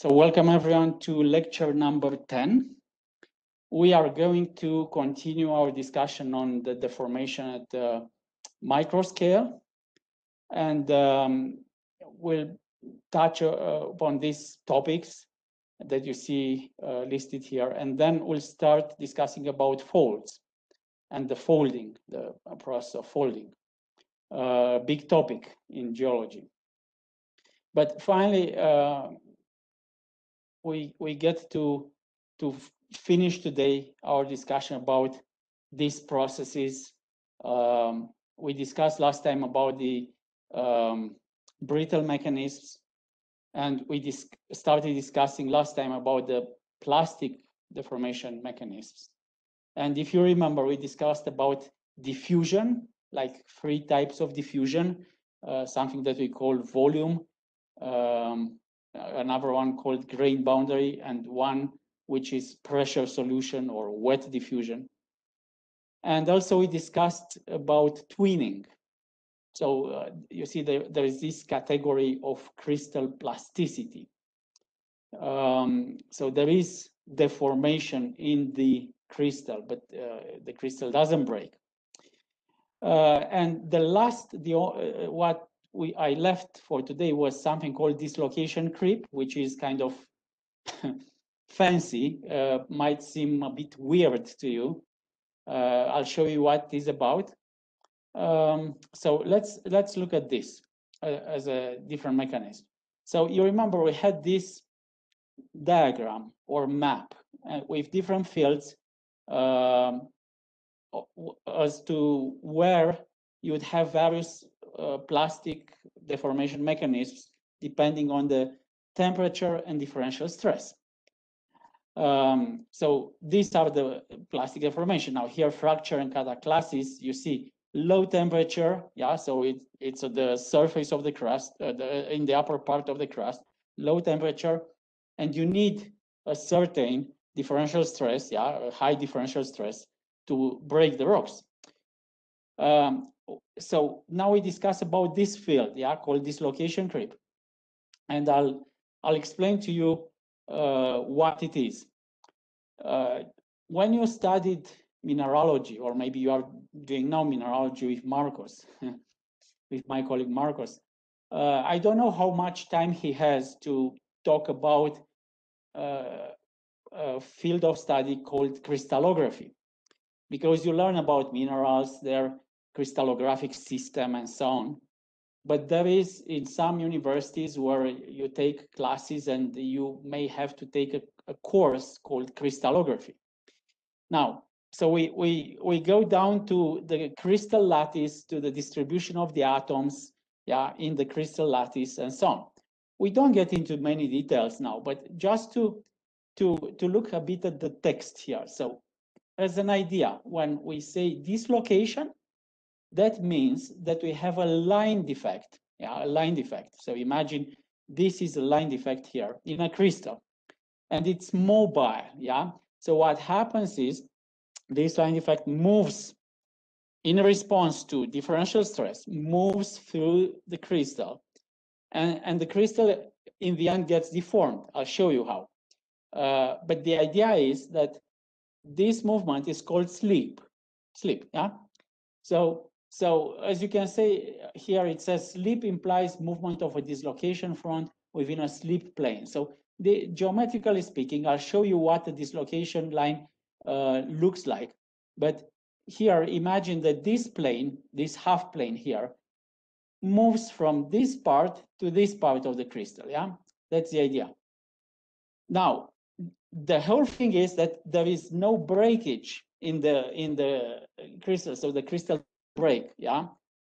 So welcome everyone to lecture number 10. We are going to continue our discussion on the deformation at the micro scale. And um, we'll touch uh, upon these topics that you see uh, listed here. And then we'll start discussing about folds and the folding, the process of folding. Uh, big topic in geology. But finally, uh, we we get to to finish today our discussion about these processes. Um, we discussed last time about the um, brittle mechanisms, and we dis started discussing last time about the plastic deformation mechanisms. And if you remember, we discussed about diffusion, like three types of diffusion, uh, something that we call volume, um, another one called grain boundary, and one which is pressure solution or wet diffusion. And also we discussed about twinning. So uh, you see there, there is this category of crystal plasticity. Um, so there is deformation in the crystal, but uh, the crystal doesn't break. Uh, and the last, the uh, what we I left for today was something called dislocation creep, which is kind of fancy, uh, might seem a bit weird to you. Uh, I'll show you what it is about. Um, so let's let's look at this uh, as a different mechanism. So you remember we had this diagram or map uh, with different fields um, as to where you would have various plastic deformation mechanisms depending on the temperature and differential stress. Um, so these are the plastic deformation. Now here, fracture and cataclasis, you see low temperature, yeah, so it, it's the surface of the crust, uh, the, in the upper part of the crust, low temperature, and you need a certain differential stress, yeah, high differential stress to break the rocks. Um, so now we discuss about this field, yeah, called dislocation creep. And I'll, I'll explain to you uh, what it is. Uh, when you studied mineralogy, or maybe you are doing now mineralogy with Marcos, with my colleague Marcos, uh, I don't know how much time he has to talk about uh, a field of study called crystallography, because you learn about minerals, their crystallographic system and so on. But there is in some universities where you take classes and you may have to take a, a course called crystallography. Now, so we, we, we go down to the crystal lattice, to the distribution of the atoms yeah, in the crystal lattice and so on. We don't get into many details now, but just to, to, to look a bit at the text here. So as an idea, when we say dislocation, that means that we have a line defect, yeah, a line defect. So imagine this is a line defect here in a crystal and it's mobile, yeah? So what happens is this line defect moves in response to differential stress, moves through the crystal and, and the crystal in the end gets deformed. I'll show you how. Uh, but the idea is that this movement is called slip, slip, yeah? So so as you can see here, it says slip implies movement of a dislocation front within a slip plane. So the, geometrically speaking, I'll show you what the dislocation line uh, looks like. But here, imagine that this plane, this half plane here, moves from this part to this part of the crystal, yeah? That's the idea. Now, the whole thing is that there is no breakage in the in the crystal, so the crystal break, yeah?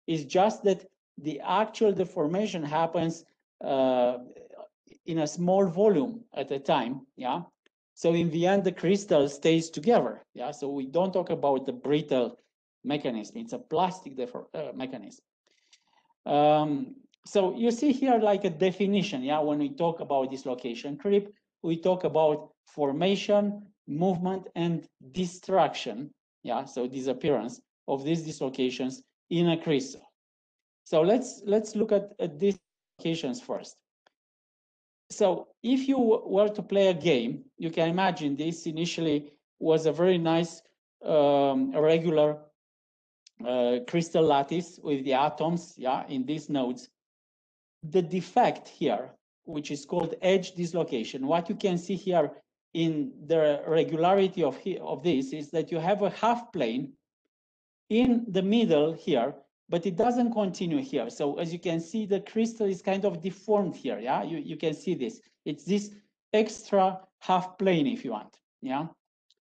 It's just that the actual deformation happens uh, in a small volume at a time, yeah? So in the end, the crystal stays together, yeah? So we don't talk about the brittle mechanism, it's a plastic uh, mechanism. Um, so you see here like a definition, yeah? When we talk about dislocation creep, we talk about formation, movement, and destruction, yeah? So disappearance of these dislocations in a crystal. So let's let's look at, at these dislocations first. so if you were to play a game, you can imagine this initially was a very nice um, regular uh, crystal lattice with the atoms, yeah, in these nodes. The defect here, which is called edge dislocation, what you can see here in the regularity of, of this is that you have a half plane in the middle here, but it doesn't continue here. So as you can see, the crystal is kind of deformed here, yeah? You, you can see this. It's this extra half plane, if you want, yeah?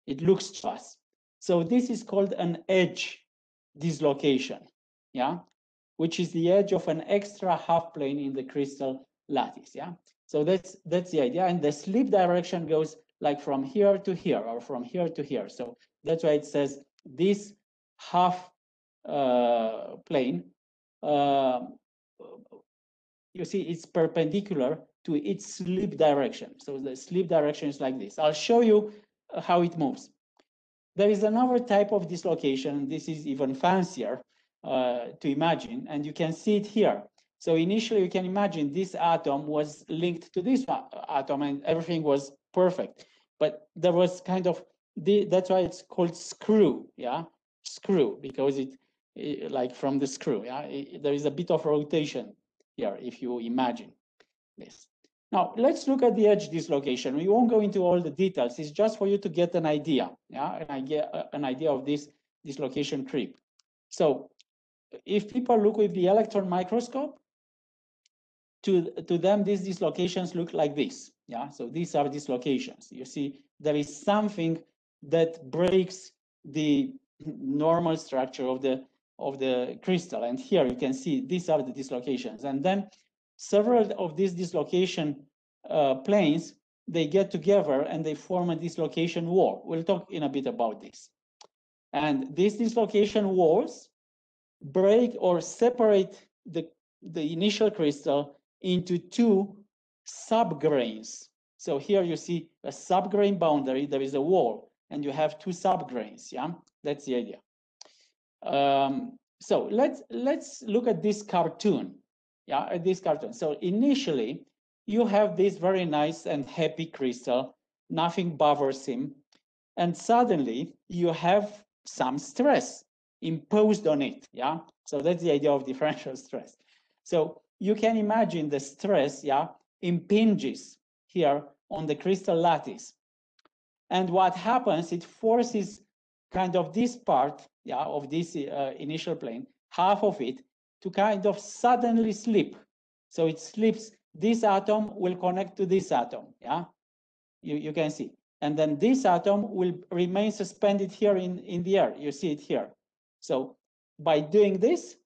It looks to us. So this is called an edge dislocation, yeah? Which is the edge of an extra half plane in the crystal lattice, yeah? So that's, that's the idea. And the slip direction goes like from here to here or from here to here. So that's why it says this half uh, plane, uh, you see it's perpendicular to its slip direction. So the slip direction is like this. I'll show you uh, how it moves. There is another type of dislocation. This is even fancier uh, to imagine, and you can see it here. So initially, you can imagine this atom was linked to this atom, and everything was perfect. But there was kind of the, that's why it's called screw, yeah, screw because it, it like from the screw, yeah, it, there is a bit of rotation here if you imagine this. Now, let's look at the edge dislocation. We won't go into all the details. It's just for you to get an idea, yeah, an idea, uh, an idea of this dislocation creep. So if people look with the electron microscope, to, to them, these dislocations look like this. Yeah, so these are dislocations. You see, there is something that breaks the normal structure of the of the crystal. And here you can see these are the dislocations. And then several of these dislocation uh, planes, they get together and they form a dislocation wall. We'll talk in a bit about this. And these dislocation walls break or separate the, the initial crystal into two subgrains. So here you see a subgrain boundary, there is a wall, and you have two subgrains, yeah? That's the idea. Um, so let's let's look at this cartoon. Yeah, at this cartoon. So initially, you have this very nice and happy crystal, nothing bothers him, and suddenly you have some stress imposed on it. Yeah, so that's the idea of differential stress. So you can imagine the stress, yeah, impinges here on the crystal lattice. And what happens, it forces kind of this part yeah, of this uh, initial plane, half of it, to kind of suddenly slip. So it slips, this atom will connect to this atom, yeah? You, you can see. And then this atom will remain suspended here in, in the air. You see it here. So by doing this,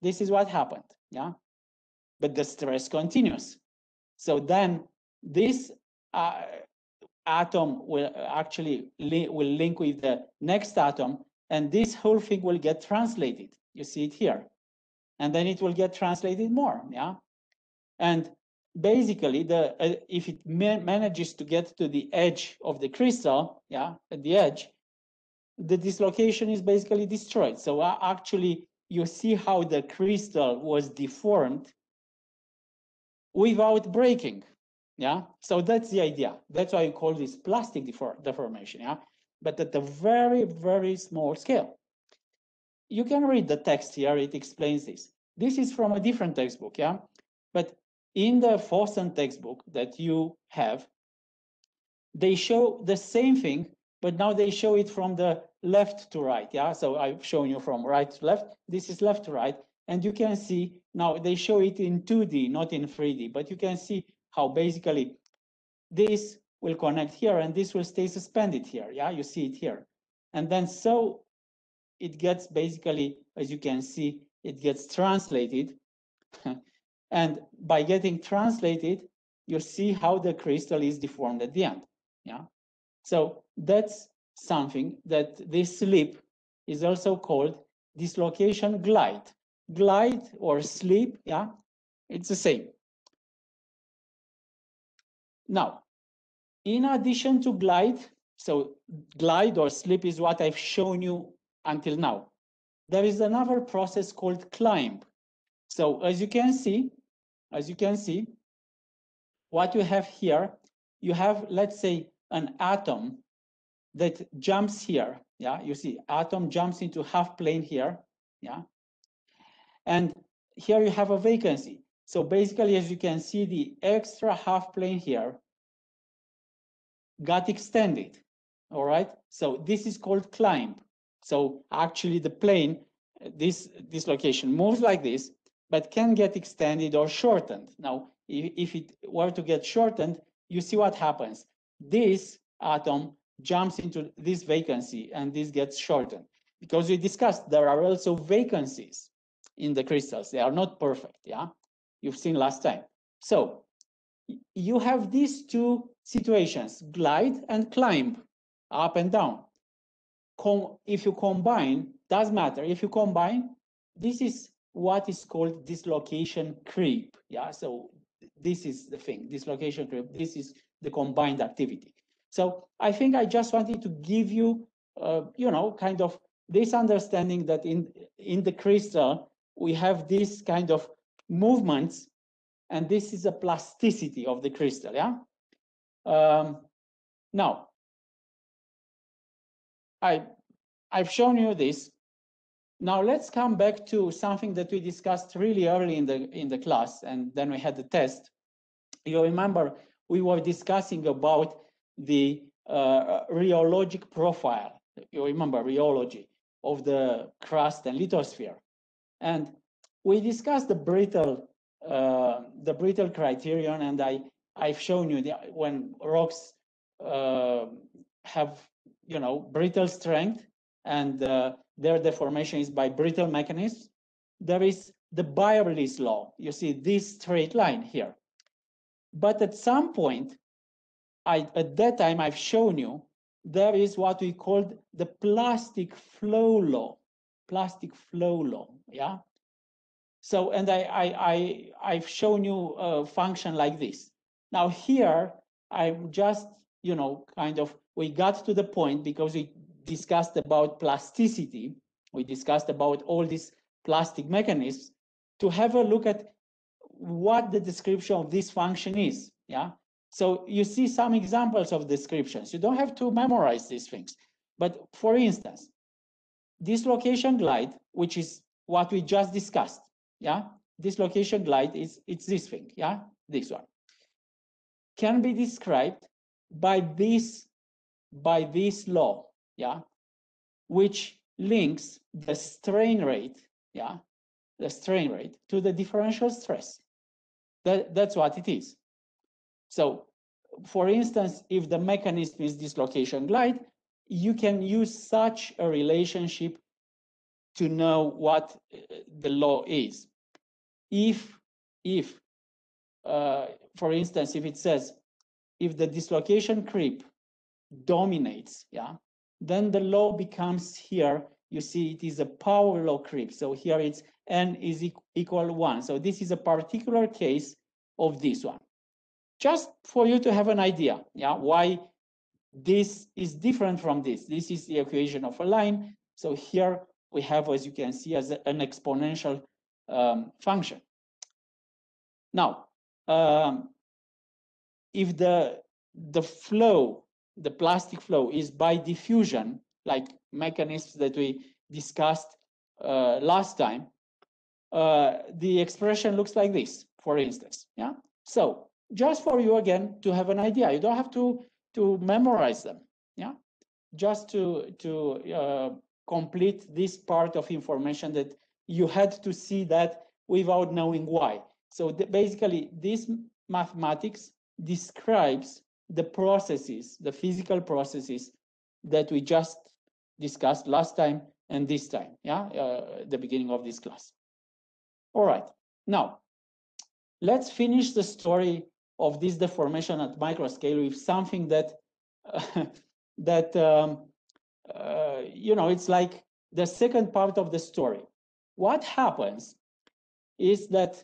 this is what happened, yeah? But the stress continues. So then this uh, atom will actually li will link with the next atom and this whole thing will get translated. You see it here. And then it will get translated more, yeah? And basically, the uh, if it ma manages to get to the edge of the crystal, yeah, at the edge, the dislocation is basically destroyed. So uh, actually, you see how the crystal was deformed without breaking. Yeah, so that's the idea. That's why you call this plastic defor deformation. Yeah, but at a very, very small scale. You can read the text here, it explains this. This is from a different textbook, yeah? But in the Fossen textbook that you have, they show the same thing, but now they show it from the left to right, yeah? So I've shown you from right to left, this is left to right, and you can see, now they show it in 2D, not in 3D, but you can see how basically this will connect here and this will stay suspended here. Yeah, you see it here. And then so it gets basically, as you can see, it gets translated. and by getting translated, you see how the crystal is deformed at the end. Yeah. So that's something that this slip is also called dislocation glide. Glide or slip, yeah, it's the same. Now, in addition to glide, so glide or slip is what I've shown you until now. There is another process called climb. So as you can see, as you can see, what you have here, you have, let's say, an atom that jumps here. Yeah, you see, atom jumps into half plane here. Yeah, and here you have a vacancy. So basically, as you can see, the extra half plane here got extended. All right, so this is called climb. So actually, the plane, this this location moves like this, but can get extended or shortened. Now, if, if it were to get shortened, you see what happens. This atom jumps into this vacancy and this gets shortened. Because we discussed there are also vacancies in the crystals. They are not perfect, yeah? You've seen last time. So you have these two situations, glide and climb, up and down. Com if you combine, does matter. If you combine, this is what is called dislocation creep. Yeah, so this is the thing, dislocation creep. This is the combined activity. So I think I just wanted to give you, uh, you know, kind of this understanding that in in the crystal we have this kind of movements, and this is a plasticity of the crystal. Yeah. Um, now, I I've shown you this. Now let's come back to something that we discussed really early in the in the class, and then we had the test. You remember we were discussing about the uh, rheologic profile. You remember rheology of the crust and lithosphere, and we discussed the brittle uh, the brittle criterion, and I I've shown you the, when rocks uh, have you know brittle strength and uh, their deformation is by brittle mechanisms. There is the Byerlee's law. You see this straight line here. But at some point, I, at that time, I've shown you, there is what we called the plastic flow law, plastic flow law, yeah? So, and I, I, I, I've shown you a function like this. Now here, I'm just, you know, kind of, we got to the point because we discussed about plasticity, we discussed about all these plastic mechanisms, to have a look at what the description of this function is. Yeah. So you see some examples of descriptions. You don't have to memorize these things. But for instance, dislocation glide, which is what we just discussed. Yeah. Dislocation glide is it's this thing. Yeah. This one can be described by this by this law. Yeah. Which links the strain rate. Yeah. The strain rate to the differential stress. That, that's what it is. So for instance, if the mechanism is dislocation glide, you can use such a relationship to know what uh, the law is. If, if uh, for instance, if it says, if the dislocation creep dominates, yeah, then the law becomes here, you see it is a power law creep. So here it's n is equal one. So this is a particular case of this one. Just for you to have an idea, yeah, why this is different from this. This is the equation of a line. So here we have, as you can see, as an exponential um, function. Now, um, if the the flow, the plastic flow, is by diffusion, like mechanisms that we discussed uh, last time, uh, the expression looks like this, for instance. Yeah. So just for you again to have an idea, you don't have to to memorize them. Yeah. Just to to uh, complete this part of information that you had to see that without knowing why. So the, basically, this mathematics describes the processes, the physical processes that we just discussed last time and this time, yeah, uh, the beginning of this class. All right, now let's finish the story of this deformation at microscale with something that uh, that um, uh, you know it's like the second part of the story. What happens is that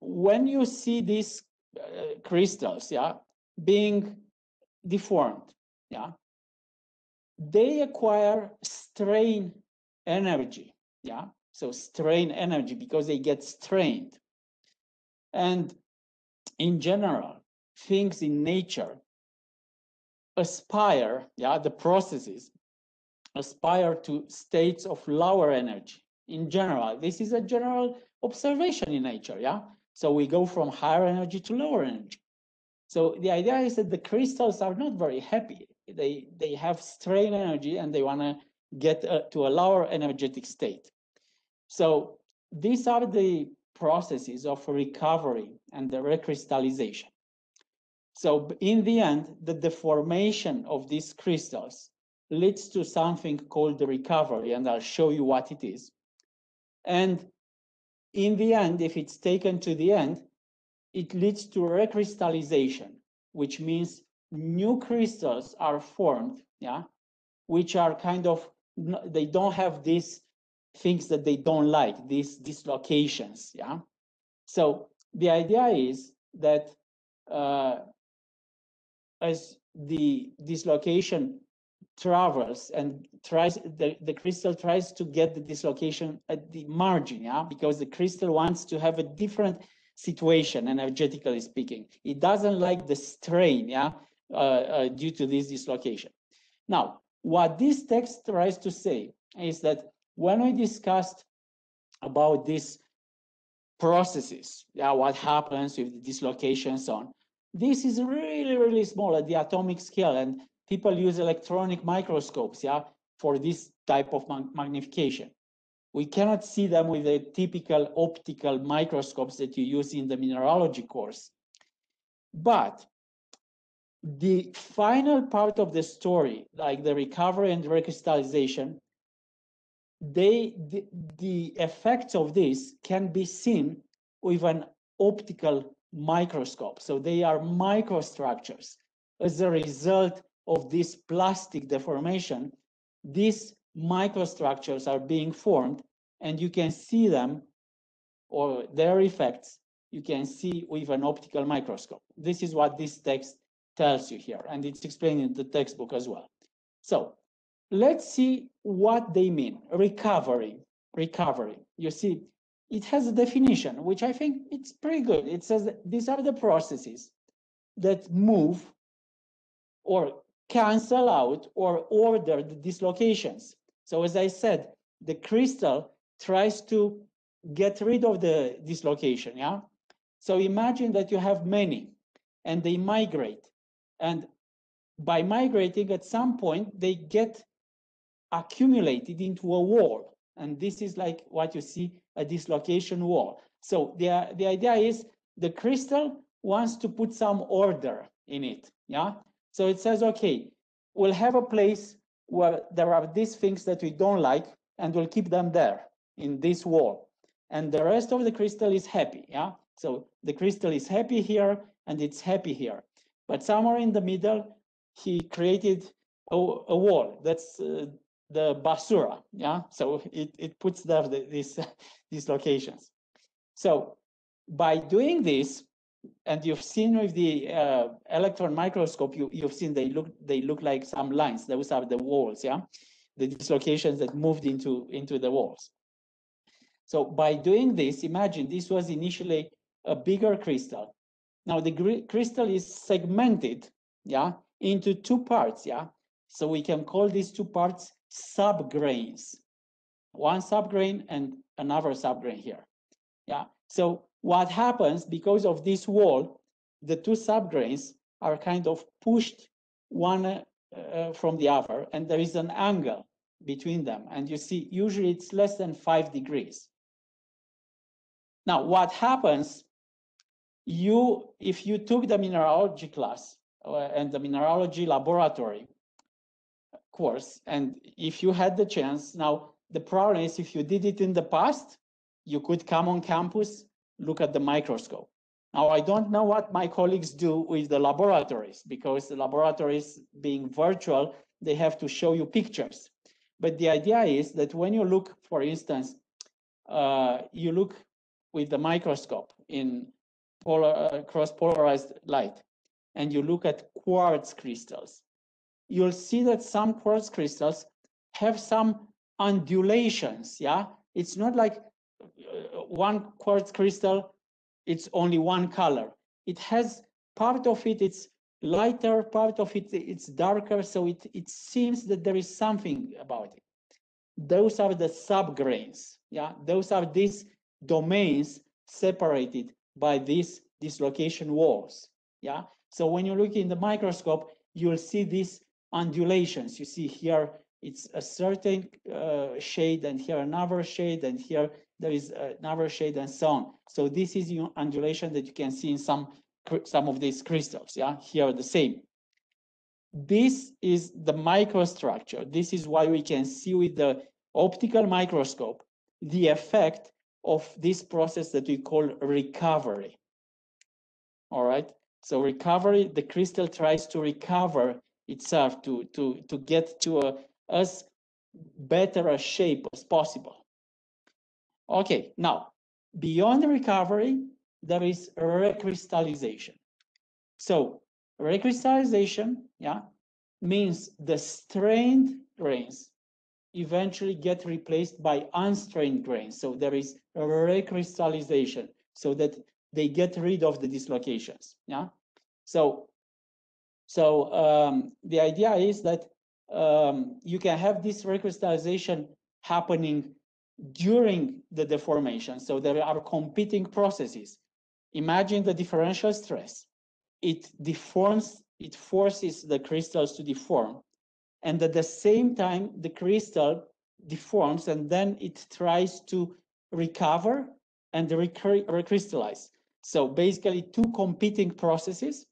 when you see these uh, crystals, yeah, being deformed, yeah, they acquire strain energy, yeah, so strain energy because they get strained. And in general, things in nature aspire, yeah, the processes aspire to states of lower energy in general. This is a general observation in nature, yeah? So we go from higher energy to lower energy. So the idea is that the crystals are not very happy. They, they have strain energy and they want to get uh, to a lower energetic state. So these are the processes of recovery and the recrystallization. So in the end, the deformation of these crystals leads to something called the recovery, and I'll show you what it is. And in the end, if it's taken to the end, it leads to recrystallization, which means new crystals are formed, yeah, which are kind of, they don't have these things that they don't like, these dislocations, yeah. So the idea is that uh, as the dislocation travels and tries the, the crystal tries to get the dislocation at the margin yeah? Because the crystal wants to have a different situation energetically speaking. It doesn't like the strain yeah uh, uh, due to this dislocation. Now what this text tries to say is that when we discussed about these processes yeah what happens with the dislocation so on this is really really small at the atomic scale and people use electronic microscopes, yeah, for this type of magnification. We cannot see them with the typical optical microscopes that you use in the mineralogy course. But the final part of the story, like the recovery and recrystallization, they the, the effects of this can be seen with an optical microscope. So they are microstructures as a result of this plastic deformation, these microstructures are being formed and you can see them or their effects you can see with an optical microscope. This is what this text tells you here, and it's explained in the textbook as well. So let's see what they mean. Recovery, recovery. You see, it has a definition, which I think it's pretty good. It says these are the processes that move or cancel out or order the dislocations. So as I said, the crystal tries to get rid of the dislocation, yeah? So imagine that you have many and they migrate. And by migrating at some point, they get accumulated into a wall. And this is like what you see, a dislocation wall. So the, the idea is the crystal wants to put some order in it, yeah? So it says, okay, we'll have a place where there are these things that we don't like, and we'll keep them there in this wall. And the rest of the crystal is happy, yeah? So the crystal is happy here, and it's happy here. But somewhere in the middle, he created a, a wall. That's uh, the basura, yeah? So it, it puts there the, these, these locations. So by doing this, and you've seen with the uh, electron microscope, you, you've seen they look they look like some lines. Those are the walls, yeah, the dislocations that moved into into the walls. So by doing this, imagine this was initially a bigger crystal. Now the crystal is segmented, yeah, into two parts, yeah. So we can call these two parts subgrains. One subgrain and another subgrain here, yeah. So what happens because of this wall, the two subgrains are kind of pushed one uh, from the other, and there is an angle between them. And you see, usually it's less than five degrees. Now, what happens, you, if you took the mineralogy class uh, and the mineralogy laboratory course, and if you had the chance, now the problem is if you did it in the past, you could come on campus look at the microscope. Now, I don't know what my colleagues do with the laboratories because the laboratories being virtual, they have to show you pictures. But the idea is that when you look, for instance, uh, you look with the microscope in polar, uh, cross-polarized light, and you look at quartz crystals, you'll see that some quartz crystals have some undulations, yeah? It's not like one quartz crystal, it's only one color. It has part of it it's lighter, part of it it's darker, so it, it seems that there is something about it. Those are the subgrains, yeah? Those are these domains separated by these dislocation walls, yeah? So when you look in the microscope, you'll see these undulations. You see here, it's a certain uh, shade and here another shade and here there is uh, another shade and so on. So this is your undulation that you can see in some some of these crystals, yeah, here the same. This is the microstructure. This is why we can see with the optical microscope the effect of this process that we call recovery. All right, so recovery, the crystal tries to recover itself to, to, to get to a, as better a shape as possible. Okay, now, beyond the recovery, there is recrystallization. So recrystallization, yeah, means the strained grains eventually get replaced by unstrained grains. So there is recrystallization so that they get rid of the dislocations. Yeah. So, so um, the idea is that um, you can have this recrystallization happening during the deformation. So there are competing processes. Imagine the differential stress. It deforms, it forces the crystals to deform. And at the same time, the crystal deforms and then it tries to recover and recrystallize. So basically two competing processes.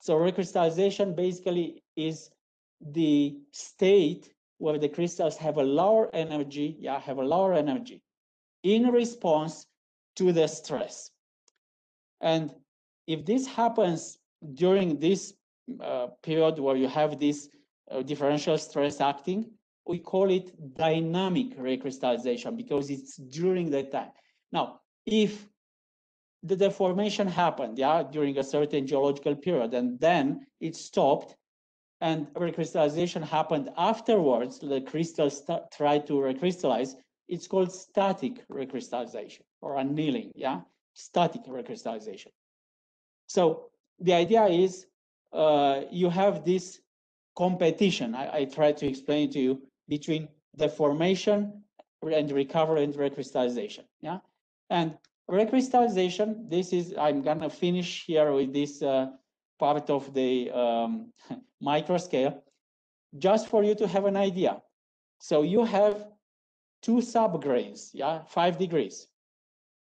So recrystallization basically is the state where the crystals have a lower energy, yeah, have a lower energy in response to the stress. And if this happens during this uh, period where you have this uh, differential stress acting, we call it dynamic recrystallization because it's during that time. Now, if the deformation happened, yeah, during a certain geological period, and then it stopped, and recrystallization happened afterwards, the crystals tried to recrystallize, it's called static recrystallization or annealing, yeah? Static recrystallization. So the idea is uh, you have this competition, I, I tried to explain to you, between deformation and recovery and recrystallization, yeah? And recrystallization, this is, I'm gonna finish here with this uh, part of the um, micro scale, just for you to have an idea. So you have two subgrains, yeah, five degrees.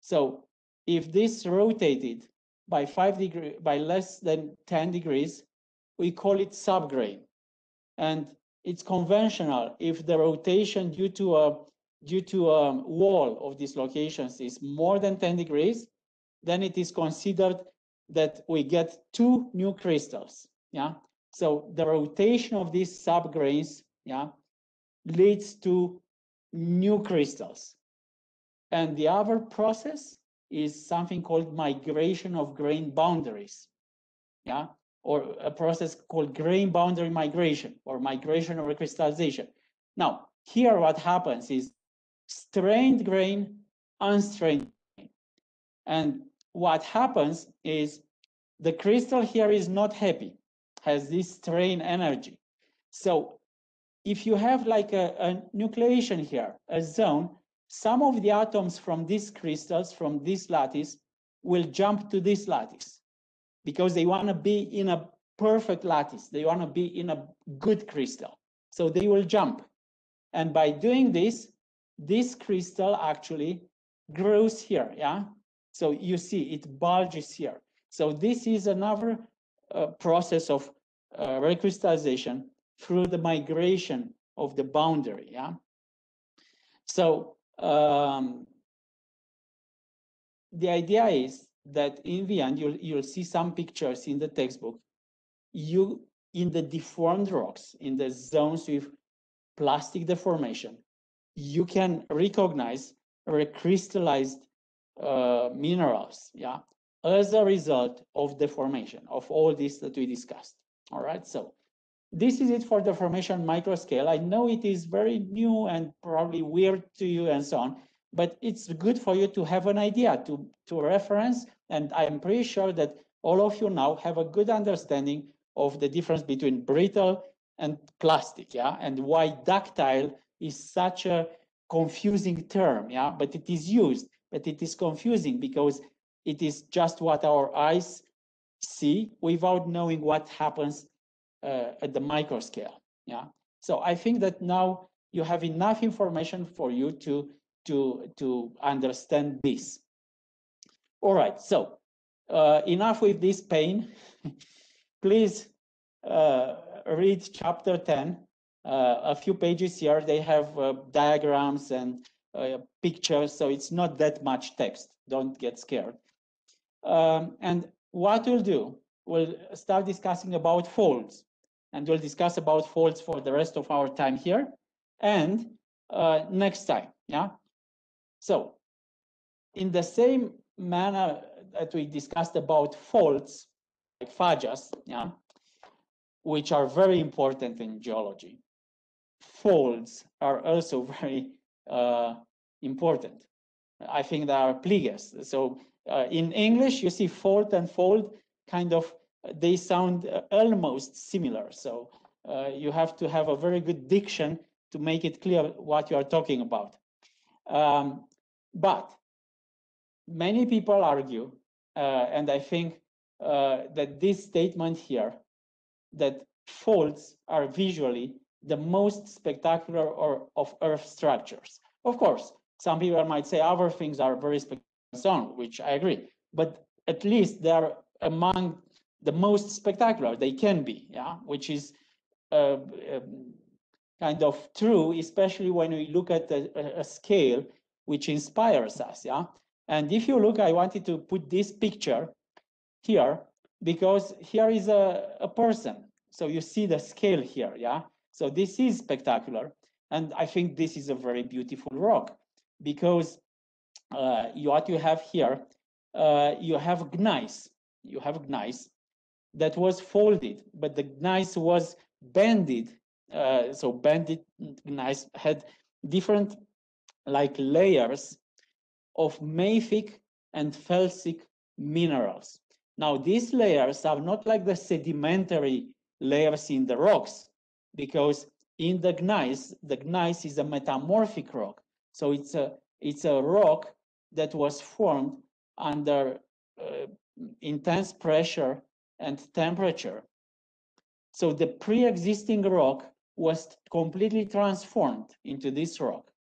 So if this rotated by five degree, by less than 10 degrees, we call it subgrain. And it's conventional if the rotation due to a due to a wall of dislocations is more than 10 degrees, then it is considered that we get two new crystals. Yeah. So the rotation of these subgrains, yeah, leads to new crystals. And the other process is something called migration of grain boundaries. Yeah. Or a process called grain boundary migration or migration or crystallization. Now, here what happens is strained grain, unstrained grain. And what happens is the crystal here is not happy, has this strain energy. So if you have like a, a nucleation here, a zone, some of the atoms from these crystals, from this lattice, will jump to this lattice because they want to be in a perfect lattice. They want to be in a good crystal. So they will jump. And by doing this, this crystal actually grows here, yeah? So you see it bulges here. So this is another uh, process of uh, recrystallization through the migration of the boundary, yeah? So um, the idea is that in the end, you'll, you'll see some pictures in the textbook. You, in the deformed rocks, in the zones with plastic deformation, you can recognize recrystallized uh, minerals, yeah, as a result of deformation of all this that we discussed. All right, so this is it for deformation microscale. I know it is very new and probably weird to you and so on, but it's good for you to have an idea to, to reference. And I'm pretty sure that all of you now have a good understanding of the difference between brittle and plastic, yeah, and why ductile is such a confusing term, yeah, but it is used, but it is confusing because it is just what our eyes see without knowing what happens uh, at the micro scale, yeah. So I think that now you have enough information for you to to to understand this. All right, so uh, enough with this pain. Please uh, read chapter 10. Uh, a few pages here, they have uh, diagrams and pictures, so it's not that much text. Don't get scared. Um, and what we'll do, we'll start discussing about folds, and we'll discuss about folds for the rest of our time here and uh, next time, yeah? So in the same manner that we discussed about faults, like fajas, yeah, which are very important in geology. Folds are also very uh, important. I think they are pligas. So uh, in English, you see fault and fold kind of, they sound uh, almost similar. So uh, you have to have a very good diction to make it clear what you are talking about. Um, but many people argue, uh, and I think uh, that this statement here, that folds are visually the most spectacular or of Earth structures. Of course, some people might say other things are very spectacular, which I agree, but at least they are among the most spectacular they can be, yeah, which is uh, um, kind of true, especially when we look at a, a scale which inspires us, yeah. And if you look, I wanted to put this picture here because here is a, a person. So you see the scale here, yeah? So this is spectacular. And I think this is a very beautiful rock because uh, what you have here, uh, you have gneiss. You have gneiss that was folded, but the gneiss was bended. Uh, so bended gneiss had different like layers of mafic and felsic minerals. Now, these layers are not like the sedimentary layers in the rocks, because in the gneiss, the gneiss is a metamorphic rock. So it's a, it's a rock that was formed under uh, intense pressure and temperature. So the pre-existing rock was completely transformed into this rock.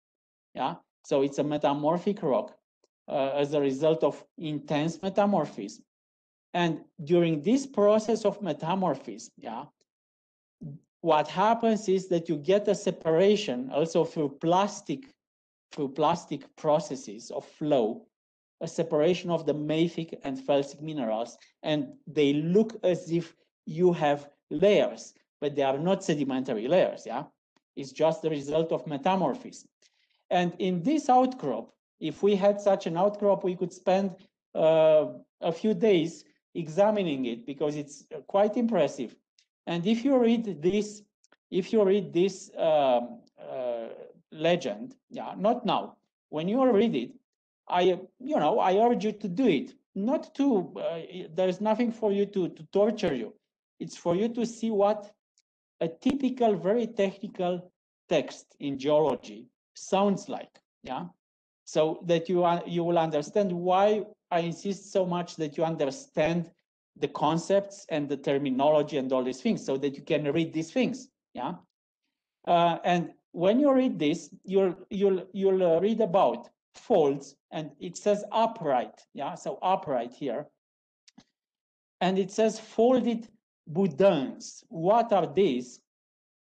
Yeah, so it's a metamorphic rock uh, as a result of intense metamorphism. And during this process of metamorphism, yeah, what happens is that you get a separation also through plastic, through plastic processes of flow, a separation of the mafic and felsic minerals, and they look as if you have layers, but they are not sedimentary layers, yeah? It's just the result of metamorphism. And in this outcrop, if we had such an outcrop, we could spend uh, a few days examining it because it's quite impressive. And if you read this, if you read this um, uh, legend, yeah, not now, when you read it, I, you know, I urge you to do it. Not to, uh, there's nothing for you to, to torture you. It's for you to see what a typical, very technical text in geology sounds like. Yeah so that you are, you will understand why I insist so much that you understand the concepts and the terminology and all these things so that you can read these things yeah? Uh, and when you read this you'll you'll you'll uh, read about folds and it says upright yeah? So upright here. And it says folded boudins what are these?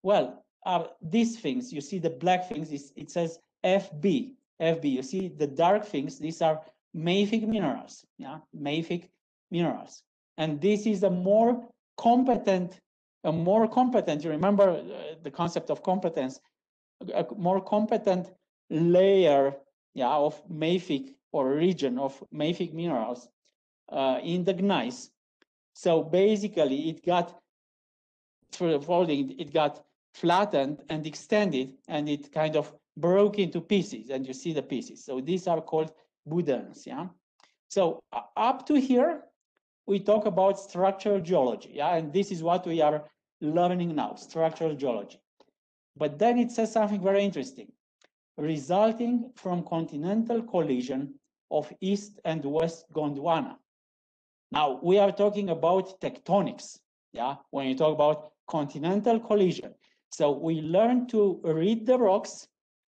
Well are these things. You see the black things it says fb FB. You see the dark things, these are mafic minerals, yeah, mafic minerals. And this is a more competent, a more competent, you remember uh, the concept of competence, a more competent layer yeah, of mafic or region of mafic minerals uh, in the gneiss. So basically it got, through folding, it got flattened and extended and it kind of broke into pieces and you see the pieces. So these are called boudins, yeah? So uh, up to here, we talk about structural geology. Yeah, and this is what we are learning now, structural geology. But then it says something very interesting, resulting from continental collision of East and West Gondwana. Now we are talking about tectonics. Yeah, when you talk about continental collision. So we learn to read the rocks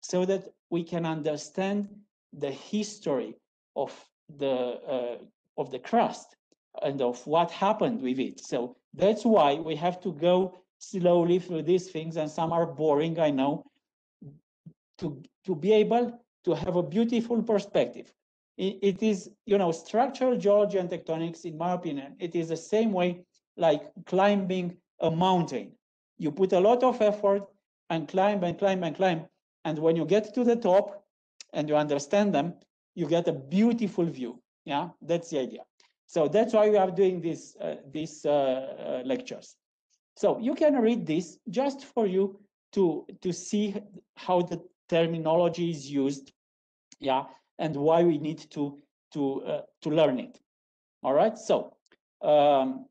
so that we can understand the history of the uh, of the crust and of what happened with it. So that's why we have to go slowly through these things, and some are boring, I know, to to be able to have a beautiful perspective. it, it is, you know, structural geology and tectonics, in my opinion, it is the same way like climbing a mountain. You put a lot of effort and climb and climb and climb. And when you get to the top and you understand them, you get a beautiful view. Yeah, that's the idea. So that's why we are doing this, uh, these uh, uh, lectures. So you can read this just for you to, to see how the terminology is used, yeah, and why we need to, to, uh, to learn it. All right, so um,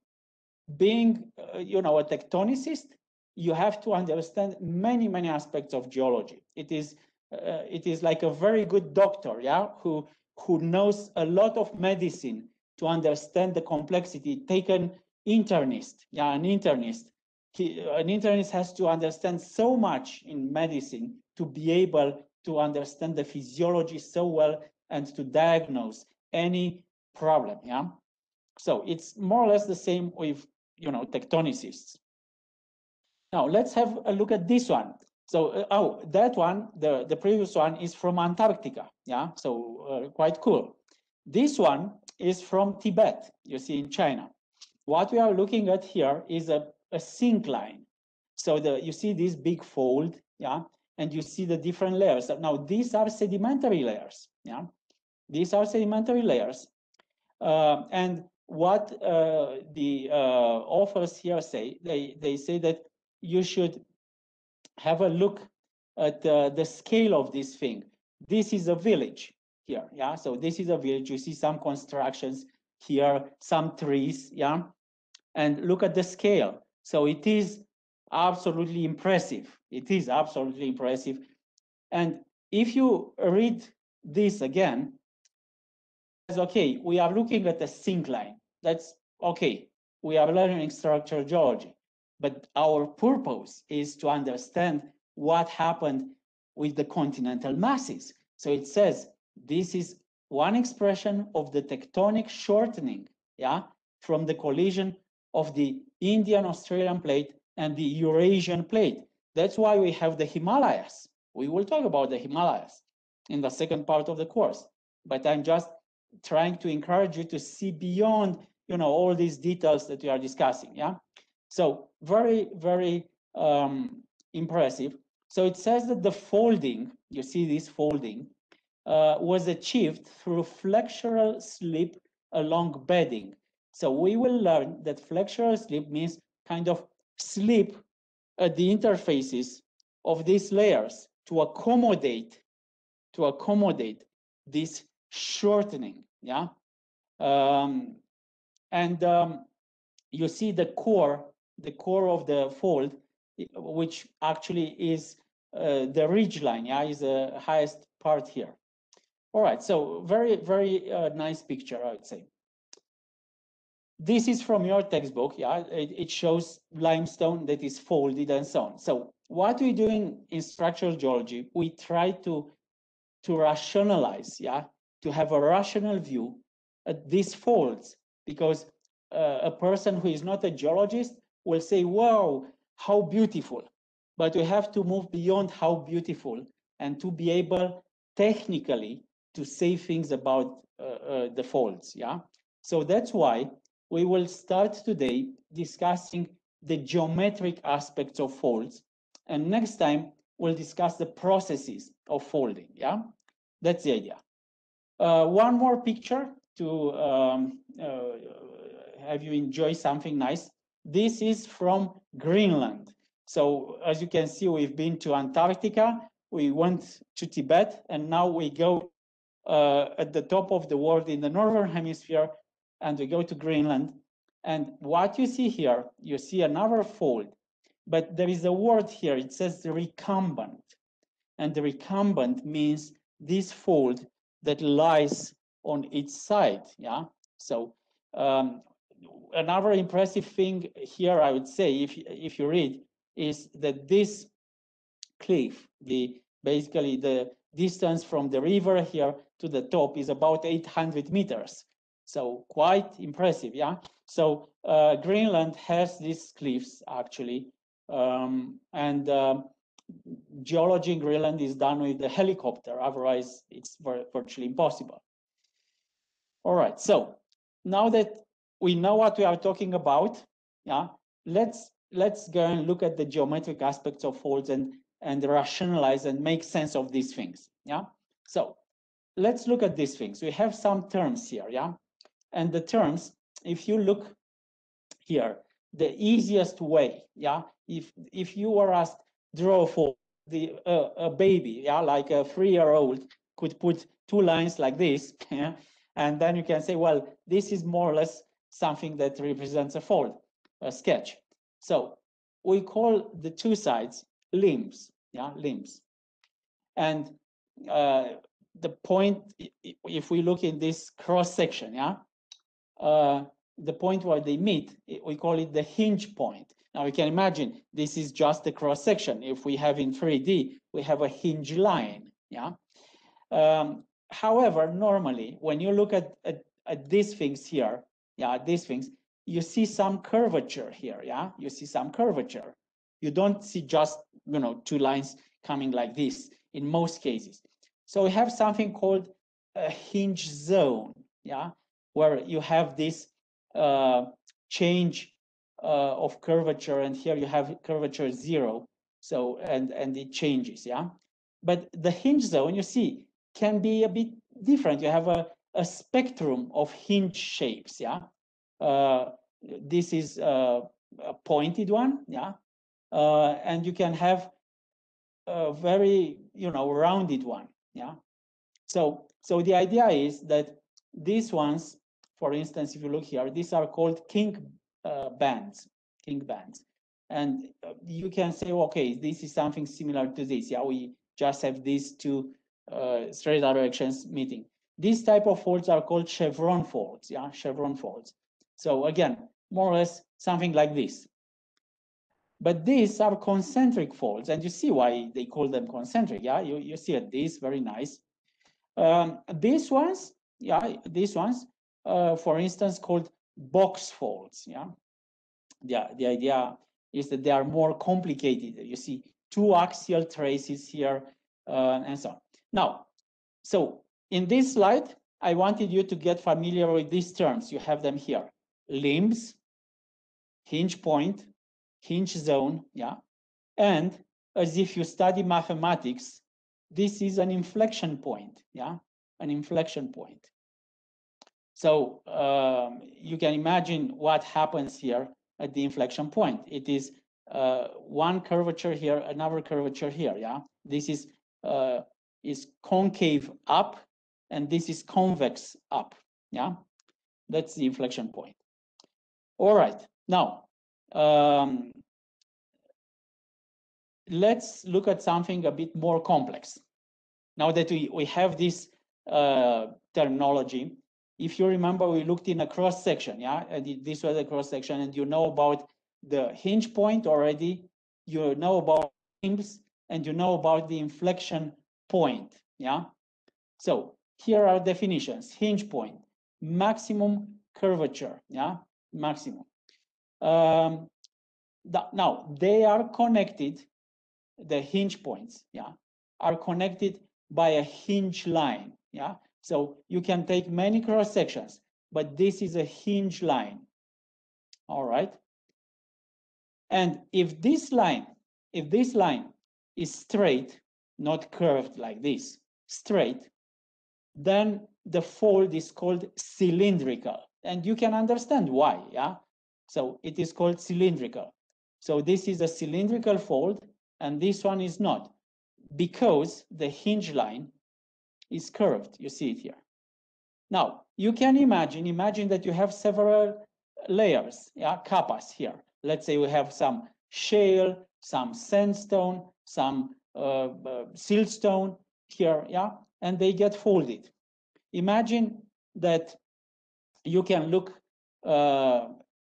being, uh, you know, a tectonicist, you have to understand many, many aspects of geology. It is, uh, it is like a very good doctor, yeah, who, who knows a lot of medicine to understand the complexity. Take an internist, yeah, an internist. He, an internist has to understand so much in medicine to be able to understand the physiology so well and to diagnose any problem, yeah. So it's more or less the same with you know, tectonicists. Now let's have a look at this one. So, uh, oh, that one, the, the previous one is from Antarctica. Yeah, so uh, quite cool. This one is from Tibet, you see in China. What we are looking at here is a, a syncline. So the you see this big fold, yeah, and you see the different layers. Now these are sedimentary layers, yeah. These are sedimentary layers. Uh, and what uh, the uh, authors here say, they, they say that you should have a look at uh, the scale of this thing. This is a village here, yeah? So this is a village. You see some constructions here, some trees, yeah? And look at the scale. So it is absolutely impressive. It is absolutely impressive. And if you read this again, it's okay, we are looking at a syncline that's okay. We are learning structural geology, but our purpose is to understand what happened with the continental masses. So it says this is one expression of the tectonic shortening, yeah, from the collision of the Indian Australian plate and the Eurasian plate. That's why we have the Himalayas. We will talk about the Himalayas in the second part of the course, but I'm just trying to encourage you to see beyond you know, all these details that we are discussing, yeah? So very, very um, impressive. So it says that the folding, you see this folding, uh, was achieved through flexural slip along bedding. So we will learn that flexural slip means kind of slip at the interfaces of these layers to accommodate to accommodate this shortening. Yeah. Um, and um, you see the core, the core of the fold, which actually is uh, the ridge line, yeah, is the highest part here. All right, so very, very uh, nice picture, I would say. This is from your textbook, yeah, it, it shows limestone that is folded and so on. So what we do in, in structural geology, we try to, to rationalize, yeah, to have a rational view at these folds because uh, a person who is not a geologist will say, wow, how beautiful. But we have to move beyond how beautiful and to be able technically to say things about uh, uh, the folds. Yeah. So that's why we will start today discussing the geometric aspects of folds. And next time we'll discuss the processes of folding. Yeah. That's the idea. Uh, one more picture to um, uh, have you enjoy something nice. This is from Greenland. So as you can see, we've been to Antarctica, we went to Tibet, and now we go uh, at the top of the world in the Northern Hemisphere and we go to Greenland. And what you see here, you see another fold, but there is a word here, it says recumbent. And the recumbent means this fold that lies on its side, yeah? So um, another impressive thing here, I would say, if, if you read, is that this cliff, the basically the distance from the river here to the top is about 800 meters. So quite impressive, yeah? So uh, Greenland has these cliffs actually, um, and um, geology in Greenland is done with the helicopter, otherwise it's virtually impossible. All right, so now that we know what we are talking about, yeah, let's let's go and look at the geometric aspects of folds and and rationalize and make sense of these things. Yeah. So let's look at these things. We have some terms here. Yeah. And the terms, if you look here, the easiest way. Yeah. If if you were asked draw for the uh, a baby, yeah, like a three-year-old could put two lines like this, yeah, and then you can say, well, this is more or less something that represents a fold, a sketch. So we call the two sides limbs, yeah, limbs. And uh, the point, if we look in this cross section, yeah, uh, the point where they meet, we call it the hinge point. Now you can imagine this is just the cross section. If we have in 3D, we have a hinge line, yeah. Um, however, normally when you look at, at, at these things here, yeah, these things, you see some curvature here, yeah? You see some curvature. You don't see just, you know, two lines coming like this in most cases. So we have something called a hinge zone, yeah? Where you have this uh, change uh, of curvature and here you have curvature zero. So, and, and it changes, yeah? But the hinge zone, you see, can be a bit different. You have a, a spectrum of hinge shapes, yeah? Uh, this is a, a, pointed one, yeah, uh, and you can have a very, you know, rounded one, yeah. So, so the idea is that these ones, for instance, if you look here, these are called kink uh, bands, kink bands, and uh, you can say, okay, this is something similar to this. Yeah, we just have these two uh, straight directions meeting. These type of folds are called chevron folds. Yeah, chevron folds. So again, more or less something like this. But these are concentric folds, and you see why they call them concentric. Yeah, you, you see these very nice. Um, these ones, yeah, these ones, uh, for instance, called box folds. Yeah, yeah. The idea is that they are more complicated. You see two axial traces here, uh, and so on. Now, so in this slide, I wanted you to get familiar with these terms. You have them here limbs, hinge point, hinge zone, yeah. And as if you study mathematics, this is an inflection point, yeah, an inflection point. So um, you can imagine what happens here at the inflection point. It is uh, one curvature here, another curvature here, yeah. This is uh, is concave up, and this is convex up, yeah. That's the inflection point. All right, now um, let's look at something a bit more complex. Now that we, we have this uh, terminology, if you remember, we looked in a cross section, yeah? This was a cross section, and you know about the hinge point already, you know about limbs, and you know about the inflection point, yeah? So here are definitions, hinge point, maximum curvature, yeah? maximum. Um, the, now they are connected, the hinge points, yeah, are connected by a hinge line, yeah. So you can take many cross sections, but this is a hinge line, all right. And if this line, if this line is straight, not curved like this, straight, then the fold is called cylindrical and you can understand why, yeah? So it is called cylindrical. So this is a cylindrical fold, and this one is not, because the hinge line is curved. You see it here. Now, you can imagine, imagine that you have several layers, yeah, kappas here. Let's say we have some shale, some sandstone, some uh, uh, siltstone here, yeah, and they get folded. Imagine that you can look uh,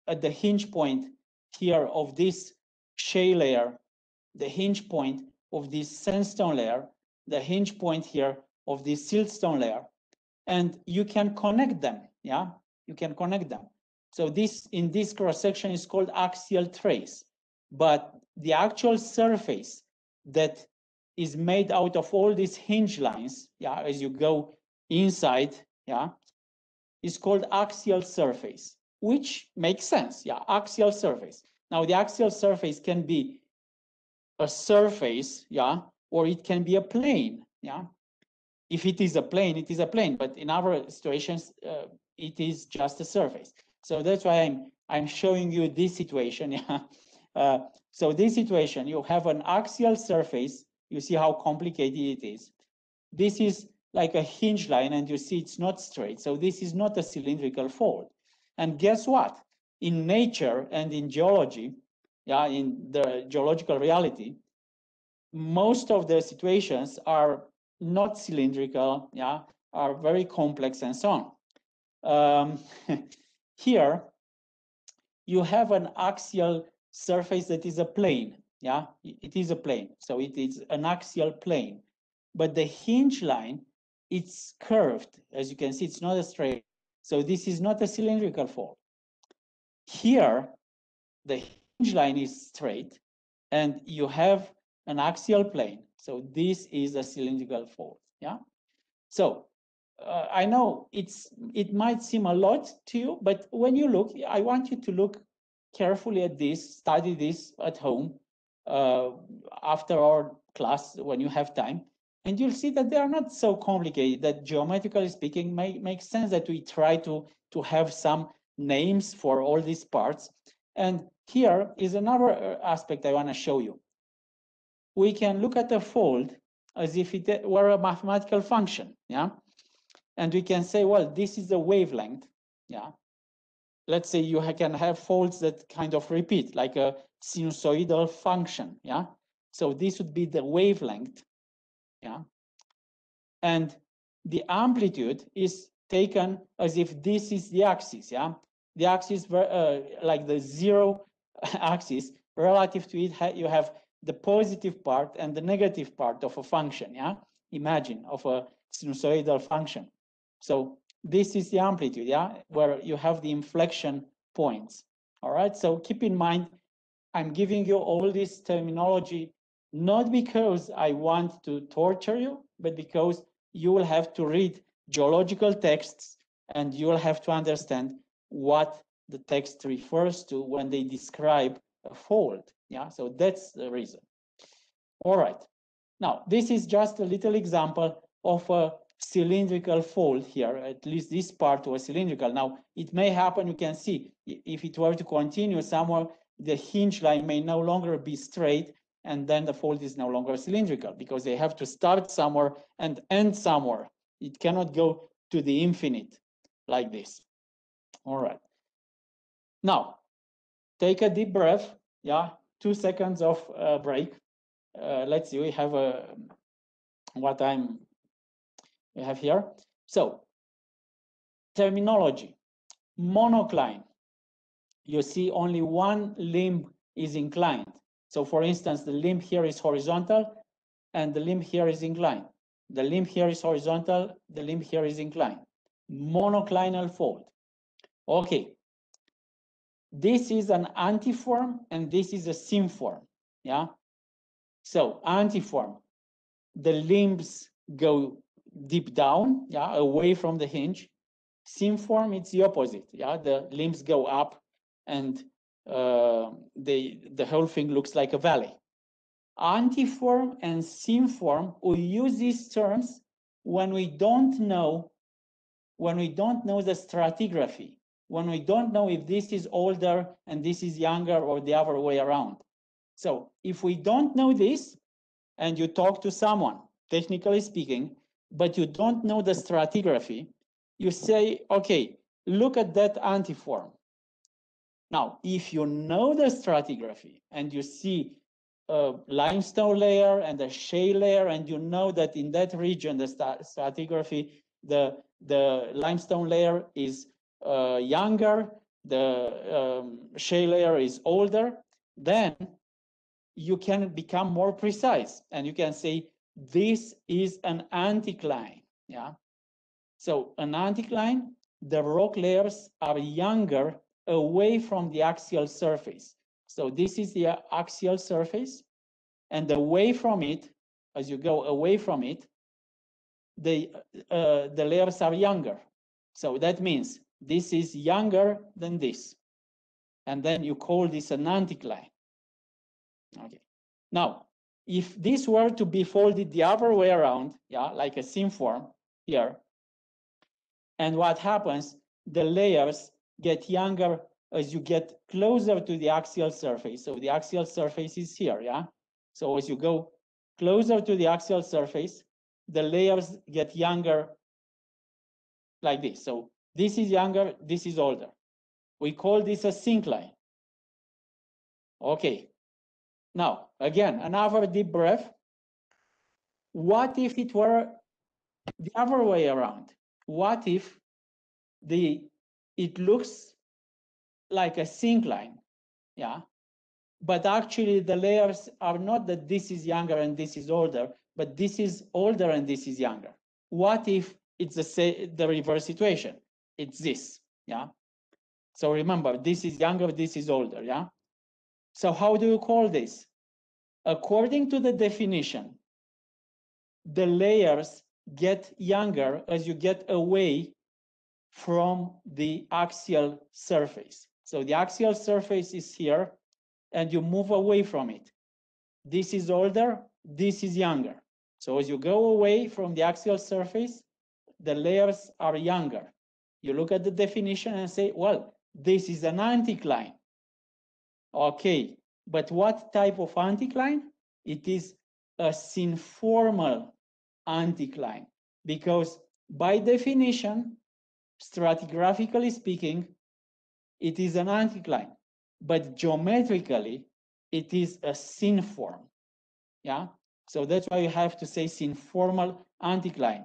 at the hinge point here of this shale layer, the hinge point of this sandstone layer, the hinge point here of this siltstone layer, and you can connect them, yeah, you can connect them. So this in this cross section is called axial trace, but the actual surface that is made out of all these hinge lines, yeah, as you go inside, yeah, is called axial surface, which makes sense, yeah, axial surface. Now the axial surface can be a surface, yeah, or it can be a plane, yeah. If it is a plane, it is a plane, but in our situations, uh, it is just a surface. So that's why I'm I'm showing you this situation, yeah. Uh, so this situation, you have an axial surface. You see how complicated it is. This is like a hinge line and you see it's not straight. So this is not a cylindrical fold. And guess what? In nature and in geology, yeah, in the geological reality, most of the situations are not cylindrical, yeah, are very complex and so on. Um, here, you have an axial surface that is a plane, yeah, it is a plane. So it is an axial plane, but the hinge line, it's curved. As you can see, it's not a straight. So this is not a cylindrical fold. Here, the hinge line is straight and you have an axial plane. So this is a cylindrical fold, yeah? So uh, I know it's it might seem a lot to you, but when you look, I want you to look carefully at this, study this at home uh, after our class when you have time, and you'll see that they are not so complicated. That geometrically speaking, may make sense that we try to to have some names for all these parts. And here is another uh, aspect I want to show you we can look at a fold as if it were a mathematical function, yeah? And we can say, well, this is the wavelength, yeah? Let's say you can have folds that kind of repeat, like a sinusoidal function, yeah? So this would be the wavelength, yeah? And the amplitude is taken as if this is the axis, yeah? The axis, uh, like the zero axis, relative to it, you have the positive part and the negative part of a function, yeah? Imagine of a sinusoidal function. So this is the amplitude, yeah? Where you have the inflection points, all right? So keep in mind, I'm giving you all this terminology, not because I want to torture you, but because you will have to read geological texts and you will have to understand what the text refers to when they describe a fold. Yeah, so that's the reason. All right. Now, this is just a little example of a cylindrical fold here. At least this part was cylindrical. Now, it may happen, you can see, if it were to continue somewhere, the hinge line may no longer be straight, and then the fold is no longer cylindrical because they have to start somewhere and end somewhere. It cannot go to the infinite like this. All right. Now, take a deep breath. Yeah, two seconds of uh, break. Uh, let's see, we have a, what I'm, we have here. So, terminology, monocline. You see only one limb is inclined. So for instance, the limb here is horizontal and the limb here is inclined. The limb here is horizontal, the limb here is inclined. Monoclinal fold. Okay, this is an antiform and this is a synform. Yeah. So antiform, the limbs go deep down, yeah, away from the hinge. Synform, it's the opposite. Yeah, the limbs go up and uh, the the whole thing looks like a valley. Antiform and synform, we use these terms when we don't know when we don't know the stratigraphy when we don't know if this is older and this is younger or the other way around. So if we don't know this and you talk to someone, technically speaking, but you don't know the stratigraphy, you say, okay, look at that antiform. Now, if you know the stratigraphy and you see a limestone layer and a shale layer, and you know that in that region, the stratigraphy, the, the limestone layer is uh, younger, the um, shale layer is older, then you can become more precise and you can say, this is an anticline, yeah? So an anticline, the rock layers are younger away from the axial surface. So this is the axial surface and away from it, as you go away from it, the, uh, the layers are younger. So that means this is younger than this. And then you call this an anticline. Okay. Now, if this were to be folded the other way around, yeah, like a synform here, and what happens, the layers get younger as you get closer to the axial surface. So the axial surface is here, yeah? So as you go closer to the axial surface, the layers get younger like this. So this is younger, this is older. We call this a syncline. Okay. Now, again, another deep breath. What if it were the other way around? What if the it looks like a syncline, yeah? But actually the layers are not that this is younger and this is older, but this is older and this is younger. What if it's the, the reverse situation? It's this, yeah? So remember, this is younger, this is older, yeah? So how do you call this? According to the definition, the layers get younger as you get away from the axial surface. So the axial surface is here and you move away from it. This is older, this is younger. So as you go away from the axial surface, the layers are younger. You look at the definition and say, well, this is an anticline. Okay, but what type of anticline? It is a synformal anticline because by definition, stratigraphically speaking, it is an anticline, but geometrically, it is a synform. Yeah, so that's why you have to say synformal anticline.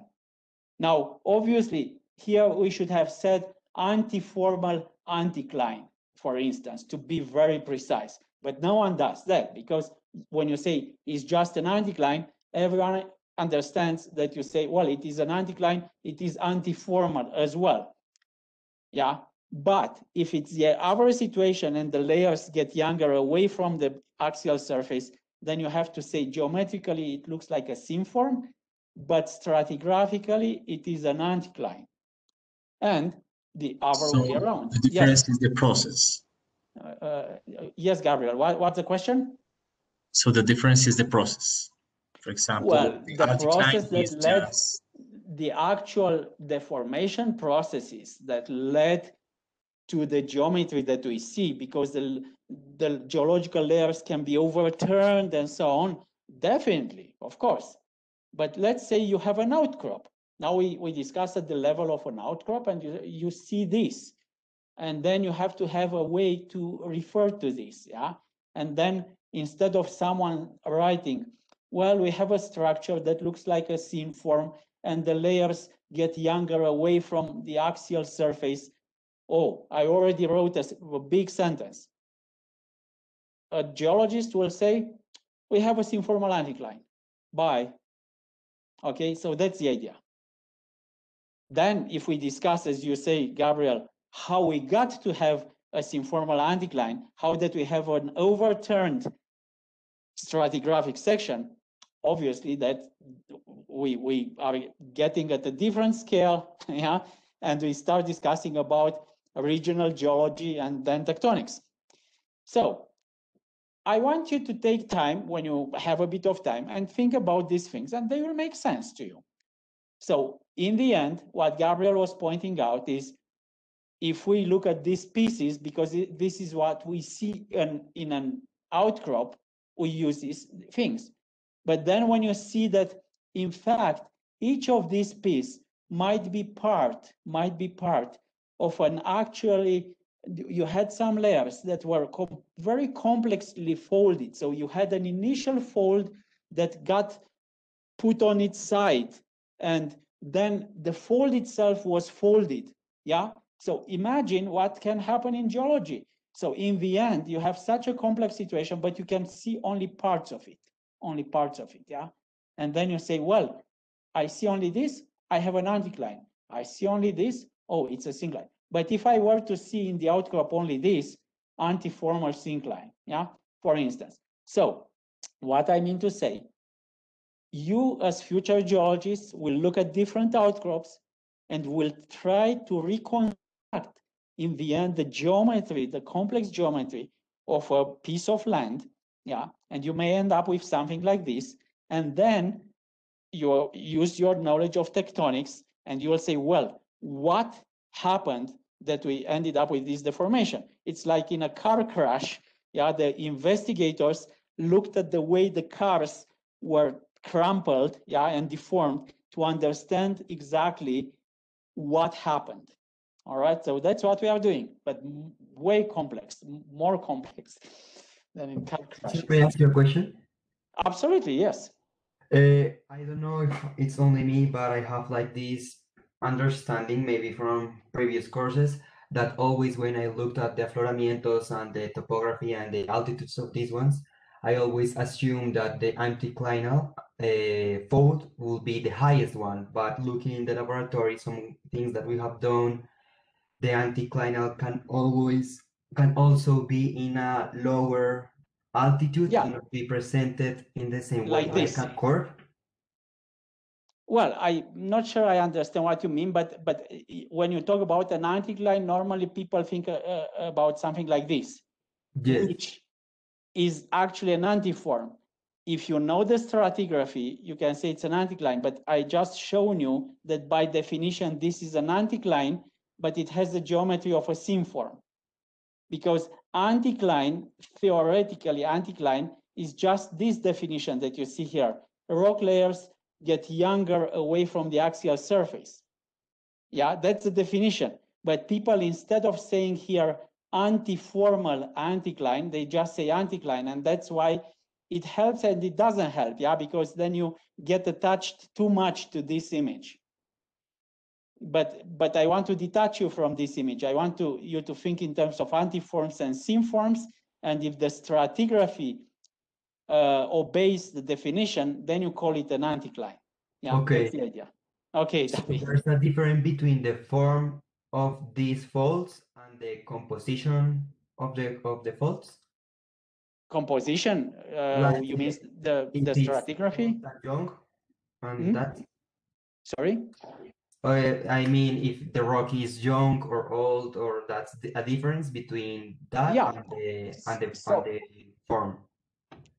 Now, obviously, here we should have said antiformal anticline, for instance, to be very precise. But no one does that because when you say it's just an anticline, everyone understands that you say, well, it is an anticline, it is antiformal as well. Yeah, but if it's the other situation and the layers get younger away from the axial surface, then you have to say geometrically it looks like a seam but stratigraphically it is an anticline. And the other so way around. The difference yes. is the process. Uh, uh, yes, Gabriel, what, what's the question? So the difference is the process. For example, well, the, the process that led just... the actual deformation processes that led to the geometry that we see because the, the geological layers can be overturned and so on. Definitely, of course. But let's say you have an outcrop. Now we, we discussed at the level of an outcrop and you, you see this. And then you have to have a way to refer to this, yeah? And then instead of someone writing, well, we have a structure that looks like a synform and the layers get younger away from the axial surface. Oh, I already wrote a, a big sentence. A geologist will say, we have a synformal anticline. Bye. Okay, so that's the idea. Then if we discuss, as you say, Gabriel, how we got to have a synformal anticline, how that we have an overturned stratigraphic section, obviously that we we are getting at a different scale, yeah, and we start discussing about regional geology and then tectonics. So I want you to take time when you have a bit of time and think about these things and they will make sense to you. So in the end, what Gabriel was pointing out is if we look at these pieces, because this is what we see in, in an outcrop, we use these things. But then when you see that, in fact, each of these pieces might be part, might be part of an actually, you had some layers that were com very complexly folded. So you had an initial fold that got put on its side and then the fold itself was folded. Yeah. So imagine what can happen in geology. So in the end, you have such a complex situation, but you can see only parts of it, only parts of it. Yeah. And then you say, well, I see only this, I have an anticline. I see only this, oh, it's a syncline. But if I were to see in the outcrop only this, antiformal syncline, yeah, for instance. So what I mean to say, you as future geologists will look at different outcrops and will try to reconstruct in the end the geometry, the complex geometry of a piece of land, yeah, and you may end up with something like this, and then you use your knowledge of tectonics and you will say, well, what happened that we ended up with this deformation? It's like in a car crash, yeah, the investigators looked at the way the cars were crumpled, yeah, and deformed to understand exactly what happened. All right, so that's what we are doing, but way complex, more complex than in. May I ask you a question? Absolutely, yes. Uh, I don't know if it's only me, but I have like this understanding, maybe from previous courses, that always when I looked at the afloramientos and the topography and the altitudes of these ones, I always assumed that the anticlinal uh, fold will be the highest one. But looking in the laboratory, some things that we have done, the anticlinal can always can also be in a lower altitude Yeah. cannot be presented in the same Like way this. like a curve. Well, I'm not sure I understand what you mean, but but when you talk about an anticline, normally people think uh, uh, about something like this, Yes. which is actually an antiform. If you know the stratigraphy, you can say it's an anticline, but I just shown you that by definition, this is an anticline, but it has the geometry of a synform. Because anticline, theoretically anticline, is just this definition that you see here. Rock layers get younger away from the axial surface. Yeah, that's the definition. But people, instead of saying here antiformal anticline, they just say anticline. And that's why it helps and it doesn't help. Yeah, because then you get attached too much to this image. But but I want to detach you from this image. I want to you to think in terms of antiforms and synforms. And if the stratigraphy uh, obeys the definition, then you call it an anticline. Yeah, Okay. that's the idea. Okay, So there's a difference between the form of these folds and the composition of the of the folds. composition. Uh, Like you mean the the stratigraphy? That young and Hmm? that. Sorry. Uh, I mean, if the rock is young or old, or that's the, a difference between that Yeah. and the and the, So- and the form.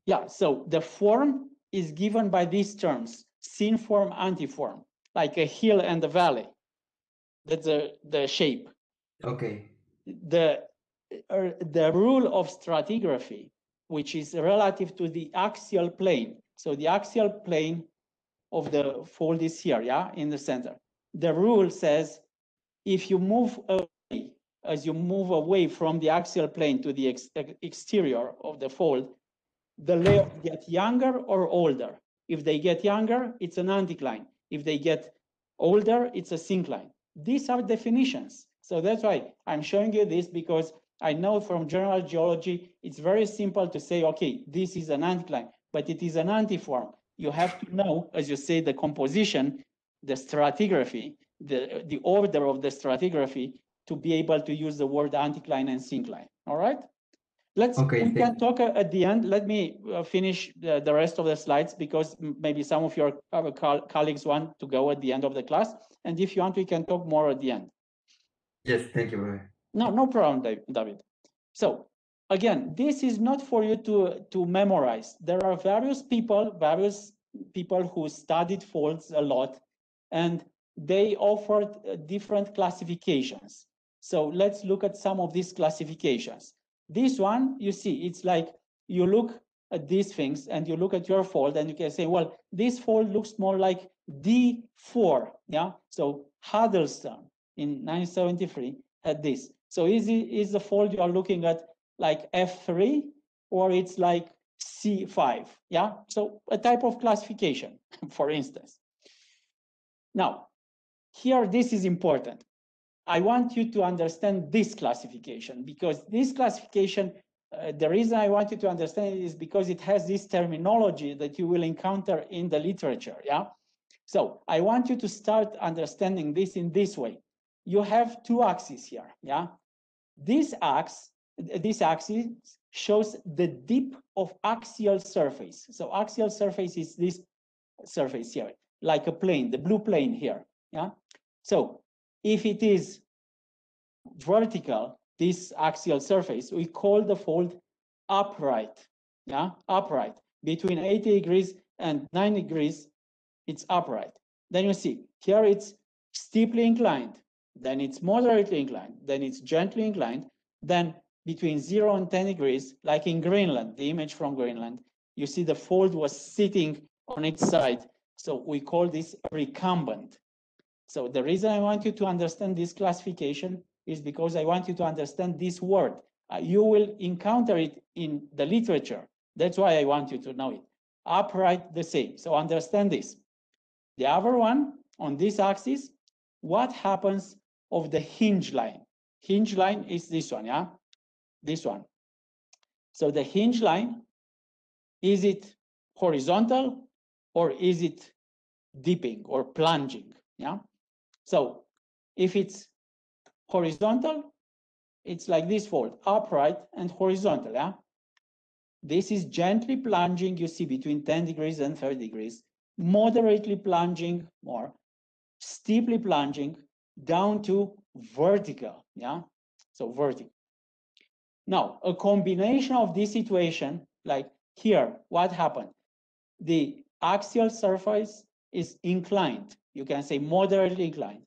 Yeah. So the form is given by these terms: synform, antiform, like a hill and a valley. That's the the shape. Okay. the uh, the rule of stratigraphy, which is relative to the axial plane. So the axial plane of the fold is here, yeah, in the center. The rule says if you move away, as you move away from the axial plane to the ex- ex- exterior of the fold, the layers get younger or older. If they get younger, it's an anticline. If they get older, it's a syncline. These are definitions. So that's why I'm showing you this because I know from general geology, it's very simple to say, okay, this is an anticline, but it is an antiform. You have to know, as you say, the composition, the stratigraphy, the, the order of the stratigraphy to be able to use the word anticline and syncline. All right? Let's, Okay, we can talk uh, at the end. Let me uh, finish the, the rest of the slides because maybe some of your colleagues want to go at the end of the class. And if you want, we can talk more at the end. Yes, thank you. No, no problem, David. So again, this is not for you to, to memorize. There are various people, various people who studied folds a lot, and they offered uh, different classifications. So let's look at some of these classifications. This one, you see, it's like you look at these things and you look at your fold and you can say, well, this fold looks more like D4, yeah? So Hudleston in 1973 had this. So is, it, is the fold you are looking at like F3 or it's like C5, yeah? So a type of classification, for instance. Now, here this is important. I want you to understand this classification because this classification, uh, the reason I want you to understand it is because it has this terminology that you will encounter in the literature, yeah? So I want you to start understanding this in this way. You have two axes here, yeah? This axis, this axis shows the dip of axial surface. So axial surface is this surface here, like a plane, the blue plane here, yeah? So if it is vertical, this axial surface, we call the fold upright, yeah, upright. Between 80 degrees and 90 degrees, it's upright. Then you see, here it's steeply inclined, then it's moderately inclined, then it's gently inclined, then between 0 and 10 degrees, like in Greenland, the image from Greenland, you see the fold was sitting on its side. So we call this recumbent. So the reason I want you to understand this classification is because I want you to understand this word. Uh, you will encounter it in the literature. That's why I want you to know it. Upright the same. So understand this. The other one on this axis, what happens of the hinge line? Hinge line is this one, yeah? This one. So the hinge line, is it horizontal or is it dipping or plunging, yeah? So if it's horizontal, it's like this fold, upright and horizontal, yeah? This is gently plunging, you see, between 10 degrees and 30 degrees, moderately plunging more, steeply plunging down to vertical, yeah? So vertical. Now, a combination of this situation, like here, what happened? The axial surface is inclined, you can say moderately inclined,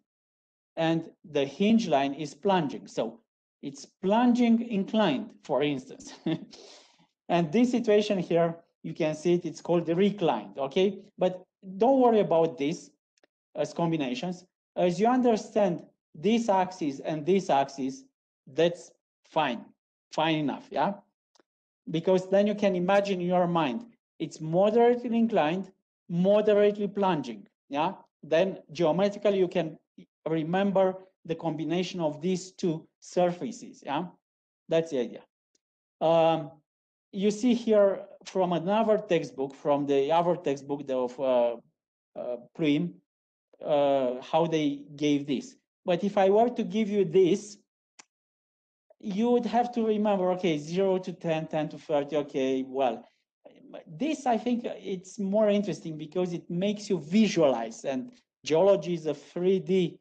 and the hinge line is plunging. So it's plunging inclined, for instance. and this situation here, you can see it, it's called the reclined, okay? But don't worry about this as combinations. As you understand this axis and this axis, that's fine, fine enough, yeah? Because then you can imagine in your mind, it's moderately inclined, moderately plunging, yeah? Then geometrically you can remember the combination of these two surfaces, yeah? That's the idea. Um, you see here from another textbook, from the other textbook of uh, uh, uh, how they gave this. But if I were to give you this, you would have to remember, okay, 0 to 10, 10 to 30, okay, well, this I think it's more interesting because it makes you visualize and geology is a 3D